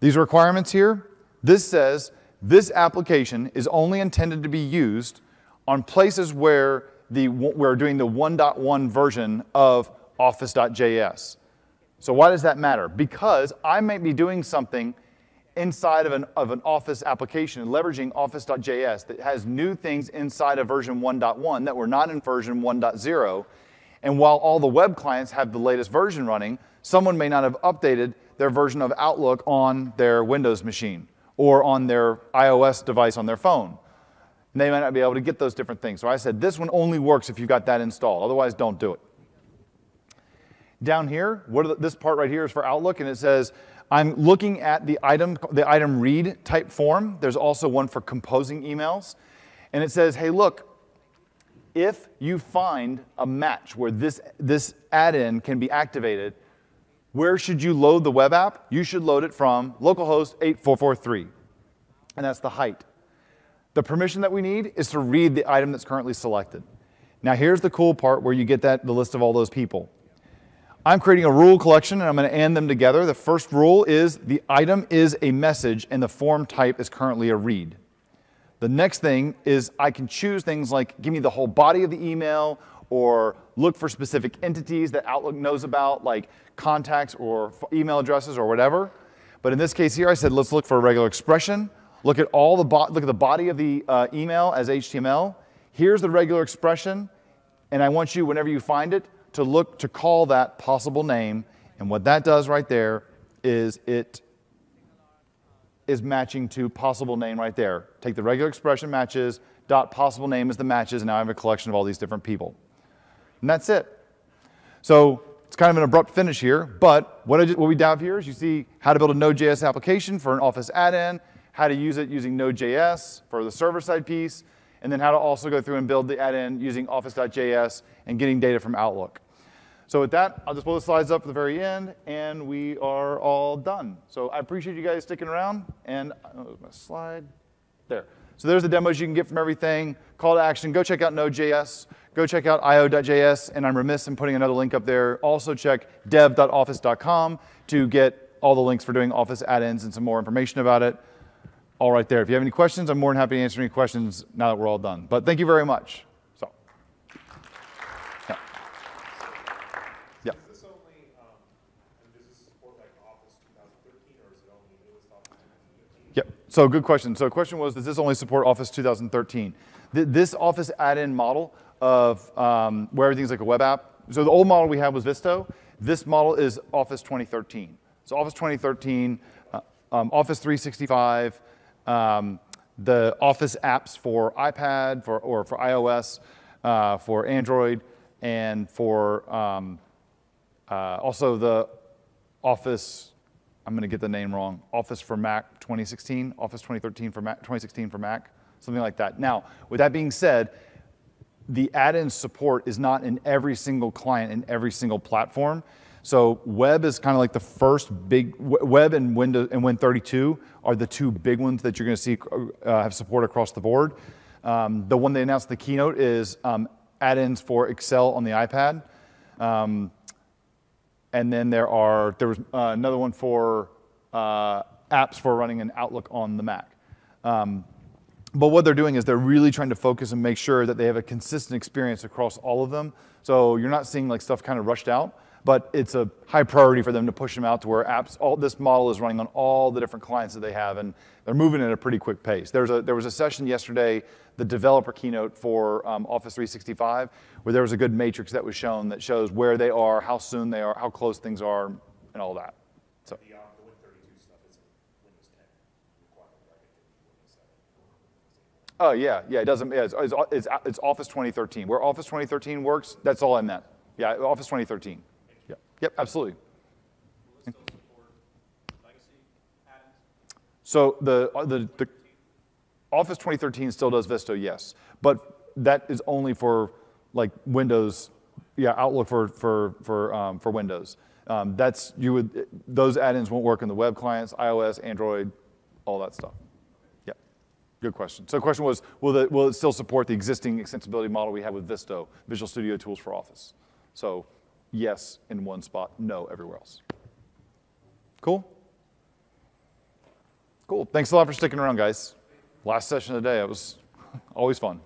Speaker 1: These requirements here, this says this application is only intended to be used on places where the, we're doing the 1.1 version of office.js. So why does that matter? Because I might be doing something inside of an, of an Office application and leveraging office.js that has new things inside of version 1.1 that were not in version 1.0. And while all the web clients have the latest version running, someone may not have updated their version of Outlook on their Windows machine or on their iOS device on their phone. And they might not be able to get those different things. So I said, this one only works if you've got that installed. Otherwise, don't do it. Down here, the, this part right here is for Outlook, and it says, I'm looking at the item, the item read type form. There's also one for composing emails. And it says, hey, look, if you find a match where this, this add-in can be activated, where should you load the web app? You should load it from localhost 8443. And that's the height. The permission that we need is to read the item that's currently selected. Now here's the cool part where you get that, the list of all those people. I'm creating a rule collection and I'm going to add them together. The first rule is the item is a message and the form type is currently a read. The next thing is I can choose things like give me the whole body of the email or look for specific entities that Outlook knows about, like contacts or email addresses or whatever. But in this case here, I said let's look for a regular expression. Look at all the look at the body of the uh, email as HTML. Here's the regular expression, and I want you, whenever you find it, to look to call that possible name. And what that does right there is it is matching to possible name right there. Take the regular expression matches, dot possible name is the matches, and now I have a collection of all these different people. And that's it. So it's kind of an abrupt finish here, but what, I, what we have here is you see how to build a Node.js application for an Office add-in, how to use it using Node.js for the server-side piece, and then how to also go through and build the add-in using Office.js and getting data from Outlook. So with that, I'll just pull the slides up for the very end, and we are all done. So I appreciate you guys sticking around, and uh, oh, my slide, there. So there's the demos you can get from everything. Call to action, go check out Node.js, go check out io.js, and I'm remiss in putting another link up there. Also check dev.office.com to get all the links for doing Office add-ins and some more information about it. All right there. If you have any questions, I'm more than happy to answer any questions now that we're all done. But thank you very much. So good question. So the question was, does this only support Office 2013? This Office add-in model of um, where everything's like a web app. So the old model we had was VSTO. This model is Office 2013. So Office 2013, uh, um, Office 365, um, the Office apps for iPad for, or for iOS, uh, for Android, and for um, uh, also the Office I'm going to get the name wrong, Office for Mac 2016, Office 2013 for Mac, 2016 for Mac, something like that. Now, with that being said, the add-in support is not in every single client in every single platform. So web is kind of like the first big web and Windows and Win32 are the two big ones that you're going to see uh, have support across the board. Um, the one they announced the keynote is um, add-ins for Excel on the iPad. Um, and then there are there was uh, another one for uh, apps for running an Outlook on the Mac. Um, but what they're doing is they're really trying to focus and make sure that they have a consistent experience across all of them. So you're not seeing like stuff kind of rushed out, but it's a high priority for them to push them out to where apps, all this model is running on all the different clients that they have, and they're moving at a pretty quick pace. There's a, there was a session yesterday, the developer keynote for um, Office 365, where there was a good matrix that was shown that shows where they are, how soon they are, how close things are, and all that. So.
Speaker 2: The, the Win32 stuff is Windows 10 requirement, right? It can be Windows 7 or Windows 8.
Speaker 1: Oh yeah, yeah. It doesn't. Yeah, it's, it's, it's, it's Office 2013. Where Office 2013 works, that's all I meant. Yeah, Office 2013. Yep. Yep. Absolutely.
Speaker 3: Will it still support legacy add-ins?
Speaker 1: So the uh, the, the Office 2013 still does VSTO, yes, but that is only for like Windows. Yeah, Outlook for for for um, for Windows. Um, that's you would those add-ins won't work in the web clients, iOS, Android, all that stuff. Yeah, good question. So the question was, will, the, will it still support the existing extensibility model we have with VSTO, Visual Studio Tools for Office? So yes in one spot, no everywhere else. Cool? Cool. Thanks a lot for sticking around, guys. Last session of the day. It was always fun.